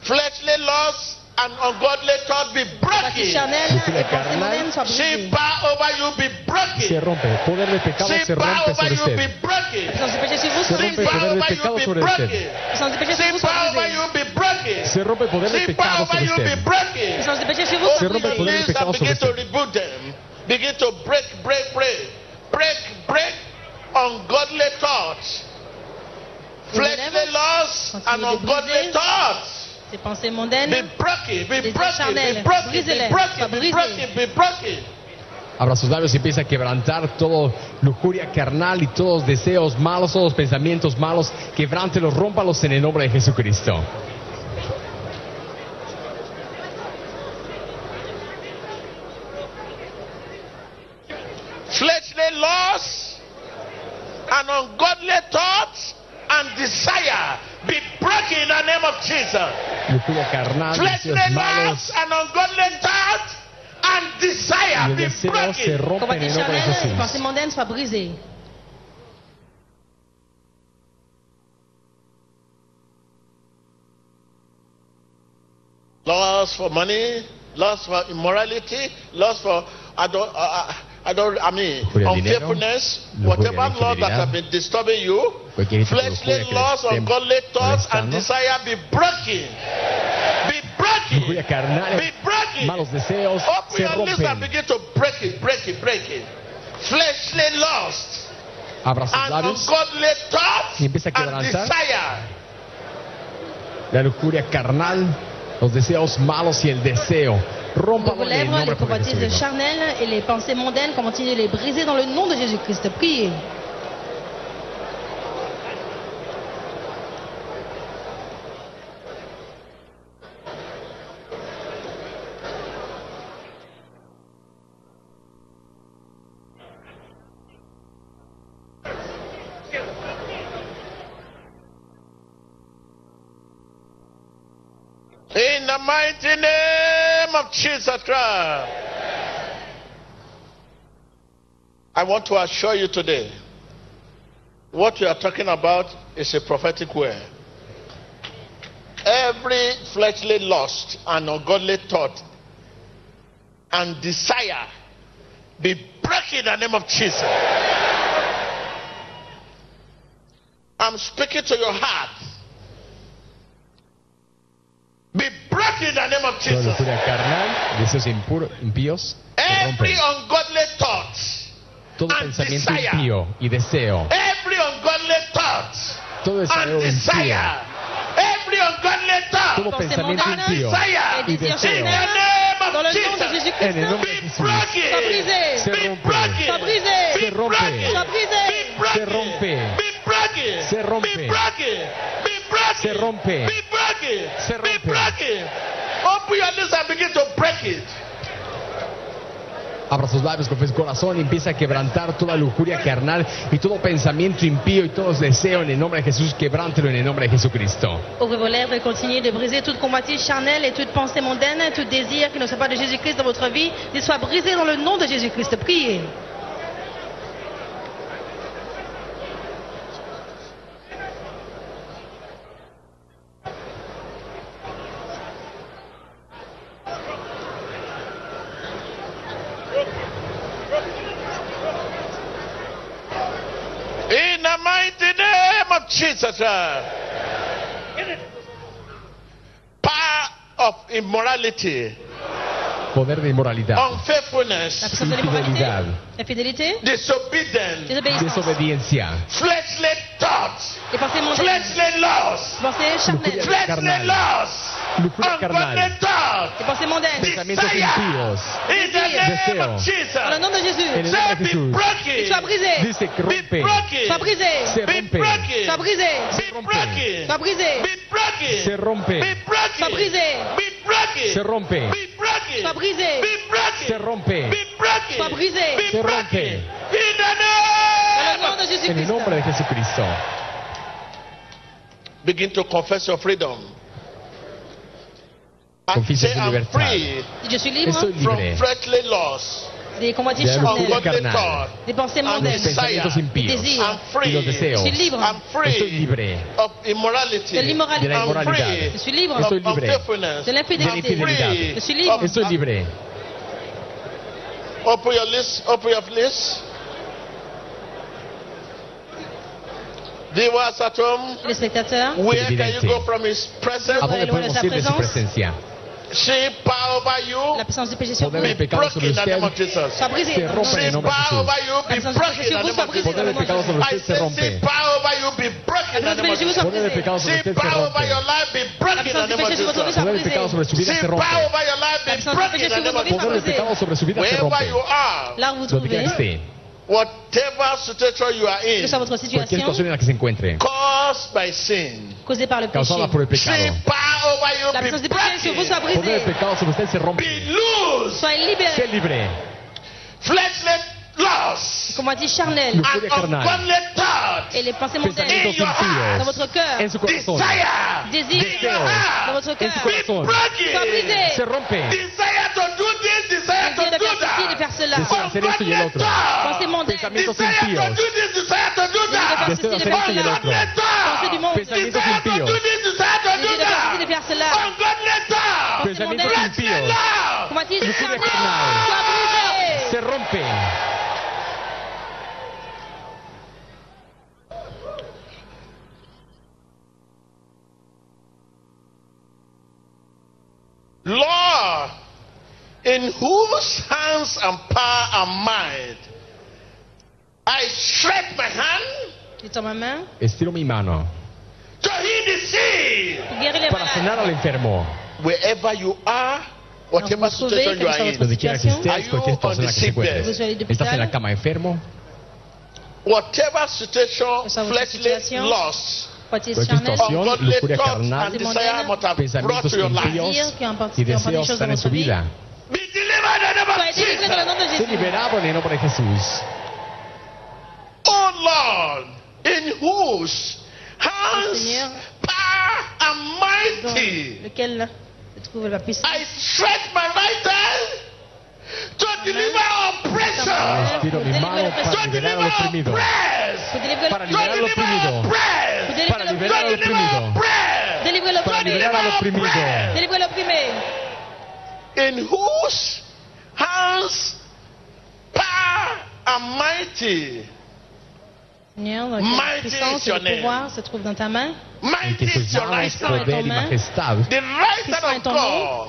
Speaker 1: fleshly laws and ungodly thought be
Speaker 5: convoitises
Speaker 1: broken.
Speaker 5: charnelles,
Speaker 4: Lujuria
Speaker 5: les pensées
Speaker 4: carnal.
Speaker 5: mondaines soient
Speaker 1: See
Speaker 5: brisées.
Speaker 1: power over you be
Speaker 4: Se
Speaker 1: broken.
Speaker 4: rompe. El poder del pecado
Speaker 1: See
Speaker 4: se
Speaker 1: power
Speaker 4: rompe
Speaker 1: over
Speaker 4: sobre
Speaker 1: you be
Speaker 4: usted.
Speaker 1: broken.
Speaker 5: La puissance du péché sur vous
Speaker 4: Se
Speaker 5: soit
Speaker 4: rompe
Speaker 1: See
Speaker 4: el
Speaker 5: brisée.
Speaker 1: power
Speaker 4: poder del
Speaker 1: over you
Speaker 4: pecado
Speaker 1: be
Speaker 4: sobre usted.
Speaker 1: broken.
Speaker 5: La puissance du péché sur
Speaker 1: See
Speaker 5: vous soit
Speaker 1: power over
Speaker 5: brisée.
Speaker 1: you be broken.
Speaker 4: Se rompe el poder del
Speaker 1: See
Speaker 4: pecado
Speaker 1: power over
Speaker 4: sobre
Speaker 1: you be
Speaker 4: usted.
Speaker 5: La
Speaker 1: broken.
Speaker 5: puissance du péché sur vous
Speaker 4: Se
Speaker 5: soit
Speaker 4: rompe el
Speaker 1: your
Speaker 4: poder del
Speaker 1: knees
Speaker 4: pecado
Speaker 1: and
Speaker 4: sobre
Speaker 1: begin to
Speaker 4: usted.
Speaker 1: reboot them. Begin to break, break, break. Break, break ungodly thoughts. Fleshly laws and ungodly thoughts.
Speaker 5: Ces pensées
Speaker 1: Be
Speaker 5: mondaines,
Speaker 1: broken, be broken, be broken, be broken, be broken, be broken.
Speaker 4: Abra sus labios y empieza a quebrantar todo lujuria carnal y todos deseos malos, todos pensamientos malos. Quebrántelos, rómpalos en el nombre de Jesucristo.
Speaker 1: Fleshly lusts, and ungodly thoughts and desire be broken in the name of Jesus.
Speaker 4: Carnal,
Speaker 1: Fleshly
Speaker 4: deseos
Speaker 1: laws
Speaker 4: malos
Speaker 1: and ungodly thoughts and desire be broken.
Speaker 4: rompen en el
Speaker 5: convoitises
Speaker 4: nombre de
Speaker 5: charnelles, les pensées
Speaker 4: Jesús.
Speaker 5: mondaines soient brisées.
Speaker 1: Laws for money, laws for immorality, laws for I don't, uh, I don't, I mean, unfaithfulness, whatever
Speaker 4: de
Speaker 1: law that have been disturbing you,
Speaker 4: cualquier tipo de lujuria
Speaker 1: fleshly laws, ungodly thoughts, and desire be broken. Be broken. Be broken.
Speaker 4: malos deseos
Speaker 1: Open your lips and begin to break it, break it, break it. Fleshly lust
Speaker 4: Abra sus
Speaker 1: and
Speaker 4: labios.
Speaker 1: ungodly thoughts
Speaker 4: Y empieza a
Speaker 1: and desire.
Speaker 4: La lujuria carnal, los deseos malos y el deseo. Rómpalo en el
Speaker 5: lèvres, les convoitises charnelles et les pensées mondaines, continuez de les briser dans le nom de Jésus-Christ. Priez.
Speaker 1: Mighty name of Jesus Christ. I want to assure you today what we are talking about is a prophetic word. Every fleshly lust and ungodly thought and desire be broken in the name of Jesus. I'm speaking to your heart.
Speaker 4: Toda lujuria carnal, deseos impuro- impíos, se
Speaker 1: Every
Speaker 4: rompen.
Speaker 1: ungodly thought,
Speaker 4: Todo
Speaker 1: and
Speaker 4: pensamiento
Speaker 1: desire.
Speaker 4: impío y deseo.
Speaker 1: every ungodly thought
Speaker 4: Todo
Speaker 1: and
Speaker 4: deseo impío.
Speaker 1: desire,
Speaker 4: todo pensamiento impío
Speaker 1: desire.
Speaker 5: et
Speaker 1: In the name
Speaker 5: dans
Speaker 1: of
Speaker 5: le nom de
Speaker 1: Jesus.
Speaker 5: Jésus-Christ,
Speaker 4: en el nombre de
Speaker 1: Be
Speaker 4: Jesús
Speaker 5: soit
Speaker 1: broken.
Speaker 5: brisé,
Speaker 4: se
Speaker 1: Be
Speaker 4: rompe,
Speaker 5: soit brisé,
Speaker 4: se rompe,
Speaker 5: soit brisé,
Speaker 4: se rompe,
Speaker 1: Be broken.
Speaker 4: se rompe,
Speaker 1: Be broken. Be broken.
Speaker 4: se rompe,
Speaker 1: Be broken.
Speaker 4: se
Speaker 1: Be
Speaker 4: rompe.
Speaker 1: broken. Open your lips and begin to break it.
Speaker 4: Abra sus labios, confía su corazón y empieza a quebrantar toda lujuria carnal y todo pensamiento impío y todos deseos en el nombre de Jesús. Quebrántelo en el nombre de Jesucristo.
Speaker 5: Ouvrez vos lèvres et continuez de briser toute convoitise charnelle et toute pensée mondaine, tout désir qui ne soit pas de Jésus-Christ dans votre vie, qu'il soit brisé dans le nom de Jésus-Christ. Priez.
Speaker 1: Immorality,
Speaker 4: Poder de inmoralidad,
Speaker 5: La
Speaker 1: unfaithfulness,
Speaker 5: puissance de l'immoralité,
Speaker 4: Infidélité.
Speaker 5: infidélité,
Speaker 1: disobedience,
Speaker 5: désobéissance,
Speaker 4: desobediencia,
Speaker 1: fleshly thoughts,
Speaker 5: les pensées mondaines,
Speaker 1: fleshly laws,
Speaker 5: les pensées charnelles,
Speaker 4: Lujuria.
Speaker 1: fleshly
Speaker 4: Carnal.
Speaker 1: laws,
Speaker 4: Lujuria carnal.
Speaker 1: ungodly thoughts.
Speaker 5: les pensées mondaines,
Speaker 4: pensamientos
Speaker 1: Desire.
Speaker 4: impíos.
Speaker 1: In the name
Speaker 4: Deseo.
Speaker 1: of
Speaker 5: dans le
Speaker 1: Jesus.
Speaker 5: nom de
Speaker 4: En
Speaker 5: Jésus,
Speaker 4: el
Speaker 1: Say,
Speaker 4: nombre de
Speaker 1: be
Speaker 4: Jesús.
Speaker 5: qu'il soit
Speaker 1: broken.
Speaker 5: brisé,
Speaker 4: Dice que
Speaker 1: Be
Speaker 4: rompe,
Speaker 1: broken.
Speaker 5: soit brisé,
Speaker 4: se
Speaker 1: Be
Speaker 4: rompe,
Speaker 1: broken.
Speaker 5: soit brisé,
Speaker 1: Be
Speaker 4: rompe.
Speaker 1: broken.
Speaker 5: soit brisé,
Speaker 1: Be broken.
Speaker 4: se rompe,
Speaker 1: Be broken.
Speaker 5: soit brisé,
Speaker 1: Be broken.
Speaker 4: se rompe,
Speaker 1: Be broken.
Speaker 5: soit brisé,
Speaker 1: Be broken.
Speaker 4: se rompe.
Speaker 1: Be broken.
Speaker 5: Soit brisé.
Speaker 1: Be
Speaker 4: Se
Speaker 1: broken.
Speaker 4: rompe.
Speaker 1: In the
Speaker 5: dans le
Speaker 1: name.
Speaker 5: nom de
Speaker 4: En el
Speaker 5: Jésus-Christ.
Speaker 4: nombre de Jesucristo.
Speaker 1: Begin to confess your freedom. And
Speaker 4: Confiesa
Speaker 1: say,
Speaker 4: tu
Speaker 1: I'm
Speaker 4: libertad.
Speaker 1: free
Speaker 5: Je suis libre
Speaker 4: Estoy
Speaker 1: from
Speaker 4: libre
Speaker 1: fleshly laws,
Speaker 5: des convoitises
Speaker 4: de la lujuria
Speaker 5: charnelles,
Speaker 1: ungodly
Speaker 4: carnal,
Speaker 1: thoughts.
Speaker 5: des pensées
Speaker 1: And
Speaker 4: los
Speaker 5: mondaines,
Speaker 1: desire.
Speaker 4: pensamientos impíos
Speaker 5: Désir.
Speaker 1: I'm
Speaker 4: y
Speaker 1: free.
Speaker 4: los deseos.
Speaker 5: Je suis libre
Speaker 1: I'm free
Speaker 4: Estoy libre
Speaker 1: of immorality.
Speaker 5: de
Speaker 4: de
Speaker 5: l'immoralité.
Speaker 4: la
Speaker 1: I'm
Speaker 4: inmoralidad.
Speaker 1: free
Speaker 5: Je suis libre
Speaker 4: Estoy
Speaker 1: of
Speaker 4: libre
Speaker 1: unfaithfulness.
Speaker 5: de l'infidélité.
Speaker 4: de l'infidélité.
Speaker 1: Free
Speaker 5: Je suis libre.
Speaker 1: of-
Speaker 4: Estoy libre.
Speaker 1: Open your list. Open your list. Viewers at home,
Speaker 5: Les spectateurs,
Speaker 1: where can you
Speaker 4: Televidente.
Speaker 1: go from His
Speaker 4: ¿A
Speaker 1: presence?
Speaker 4: dónde
Speaker 5: Loin de
Speaker 4: podemos
Speaker 5: sa
Speaker 4: ir de su
Speaker 5: présence.
Speaker 4: presencia?
Speaker 5: La puissance du péché sur vous. Soit brisée.
Speaker 4: Poder del pecado sobre usted se rompe.
Speaker 5: La
Speaker 4: poder del pecado sobre usted se rompe. Poder del pecado sobre su vida se rompe. Poder del pecado sobre su vida se rompe.
Speaker 5: Là où vous trouvez.
Speaker 1: Whatever situation you are in,
Speaker 4: cualquier situación en la que se encuentre,
Speaker 1: caused by sin,
Speaker 5: causée par le péché,
Speaker 4: causada por el pecado.
Speaker 1: power over you.
Speaker 5: la sur vous.
Speaker 4: Poder del
Speaker 5: brisée.
Speaker 4: pecado sobre usted se rompe.
Speaker 1: Be loose.
Speaker 5: Soyez
Speaker 4: Sé libre.
Speaker 1: Fleshly laws
Speaker 5: Convoitise charnelle
Speaker 1: and
Speaker 4: Lujuria carnal.
Speaker 1: ungodly thoughts
Speaker 5: et les pensées mondaines
Speaker 4: Pensamientos
Speaker 1: In your
Speaker 4: impíos
Speaker 5: dans votre cœur,
Speaker 4: en su corazón.
Speaker 1: desire
Speaker 5: désir
Speaker 1: in your
Speaker 5: dans
Speaker 1: heart
Speaker 5: votre
Speaker 4: en su
Speaker 5: cœur,
Speaker 1: be
Speaker 4: corazón.
Speaker 5: soit brisé.
Speaker 4: Se rompe.
Speaker 1: desire to do this desire to
Speaker 5: Désir de
Speaker 1: do
Speaker 5: faire ceci, de
Speaker 1: that
Speaker 5: faire cela.
Speaker 4: Deseo hacer esto y el otro.
Speaker 5: Pensées mondaines.
Speaker 4: Pensamientos
Speaker 1: desire to
Speaker 4: impíos.
Speaker 1: do this desire to do
Speaker 5: Désir de faire
Speaker 1: that
Speaker 4: Deseo
Speaker 5: ceci, de
Speaker 4: hacer
Speaker 5: faire
Speaker 4: esto y el
Speaker 5: cela.
Speaker 4: otro.
Speaker 5: Pensées du monde.
Speaker 4: Pensamientos
Speaker 1: desire to
Speaker 4: impíos.
Speaker 1: do this desire to do
Speaker 5: Désir de faire ceci, de
Speaker 1: that
Speaker 5: faire cela.
Speaker 1: ungodly thoughts
Speaker 4: Pensamientos
Speaker 5: mondaines.
Speaker 4: impíos.
Speaker 1: love
Speaker 5: Convoitise
Speaker 4: Lujuria
Speaker 5: charnelle,
Speaker 4: carnal.
Speaker 5: soit brisée.
Speaker 4: Se rompe.
Speaker 1: Lord, in whose hands and power and might I stretch my hand
Speaker 5: J'étends ma main
Speaker 4: Estiro mi mano
Speaker 1: to heal the sick.
Speaker 4: para sanar al enfermo.
Speaker 1: Wherever you are, whatever situation you are in,
Speaker 4: Donde quiera que estés, cualquier se. Estás en la cama enfermo,
Speaker 1: whatever situation, fleshly
Speaker 5: situación.
Speaker 1: Conquistation,
Speaker 4: lujuria carnal, pensamientos impíos y deseos están en su vida. Sé liberado en el nombre de Jesús.
Speaker 1: Oh Lord, in whose hands power and mighty. I stretch my right hand. To deliver oppression,
Speaker 4: Estiro mi mano
Speaker 1: to
Speaker 4: para liberar al
Speaker 1: deliver
Speaker 4: oprimido.
Speaker 1: oppressed,
Speaker 5: Pour délivrer
Speaker 4: Para
Speaker 5: le,
Speaker 1: to
Speaker 4: liberar al
Speaker 1: deliver
Speaker 4: oprimido.
Speaker 1: oppressed,
Speaker 4: Para
Speaker 1: to
Speaker 4: liberar al
Speaker 1: deliver
Speaker 4: oprimido.
Speaker 1: oppressed,
Speaker 5: délivrer le
Speaker 4: Para
Speaker 5: opprimé.
Speaker 4: liberar al oprimido.
Speaker 5: Délivrer l'opprimé.
Speaker 1: in whose hands power and mighty,
Speaker 5: Seigneur, dans
Speaker 1: Mighty
Speaker 5: quelle puissance
Speaker 1: is
Speaker 5: et
Speaker 1: your
Speaker 5: le
Speaker 1: name.
Speaker 5: pouvoir se trouve dans ta main.
Speaker 4: En
Speaker 1: mighty
Speaker 4: que sus
Speaker 1: is your
Speaker 4: manos,
Speaker 1: right
Speaker 5: Puissant est
Speaker 1: hand,
Speaker 4: poder y
Speaker 5: ton main.
Speaker 4: majestad.
Speaker 1: the right
Speaker 5: Puissant
Speaker 1: hand
Speaker 5: est
Speaker 1: of
Speaker 5: ton
Speaker 1: God,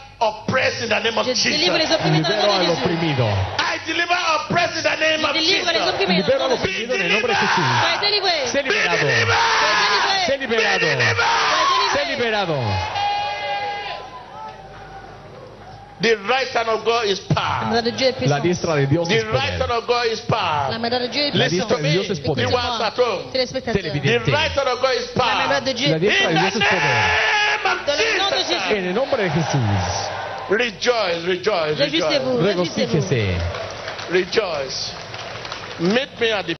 Speaker 1: I deliver oppressed in the name of
Speaker 5: Je délivre les
Speaker 1: Jesus.
Speaker 5: opprimés dans le
Speaker 4: libero
Speaker 5: nom
Speaker 4: al
Speaker 5: de Jésus.
Speaker 4: oprimido,
Speaker 1: I deliver oppressed in the name
Speaker 5: Je
Speaker 1: of
Speaker 5: délivre les
Speaker 1: Jesus.
Speaker 5: opprimés dans le
Speaker 4: libero al
Speaker 5: nom de Jésus.
Speaker 4: oprimido en el nombre de Jesús.
Speaker 5: Soyez délivrés.
Speaker 4: Sé
Speaker 1: Be
Speaker 4: liberado,
Speaker 1: delivered.
Speaker 4: sé liberado,
Speaker 1: Be delivered.
Speaker 5: Soyez
Speaker 4: sé
Speaker 5: délivrés.
Speaker 4: liberado.
Speaker 1: The right hand of God is power.
Speaker 5: main de Dieu est
Speaker 4: La
Speaker 5: puissante.
Speaker 4: diestra de Dios
Speaker 1: The
Speaker 4: es
Speaker 1: right hand of God is
Speaker 5: La
Speaker 1: power.
Speaker 5: main de Dieu est
Speaker 4: La
Speaker 1: Listen
Speaker 4: diestra
Speaker 1: to
Speaker 4: de
Speaker 1: me.
Speaker 4: Dios es
Speaker 1: The ones at home. The right hand of God is
Speaker 5: La
Speaker 1: power.
Speaker 5: de Dieu
Speaker 4: La
Speaker 5: est
Speaker 4: diestra de
Speaker 1: In
Speaker 4: Dios
Speaker 1: the
Speaker 4: es poder.
Speaker 1: name of
Speaker 5: Dans le nom de
Speaker 1: Jesus.
Speaker 5: Jésus.
Speaker 4: En el nombre de Jesús,
Speaker 1: Rejoice, rejoice, rejoice.
Speaker 5: Réjouissez-vous, réjouissez-vous.
Speaker 4: regocíjese.
Speaker 1: Rejoice. Meet me at the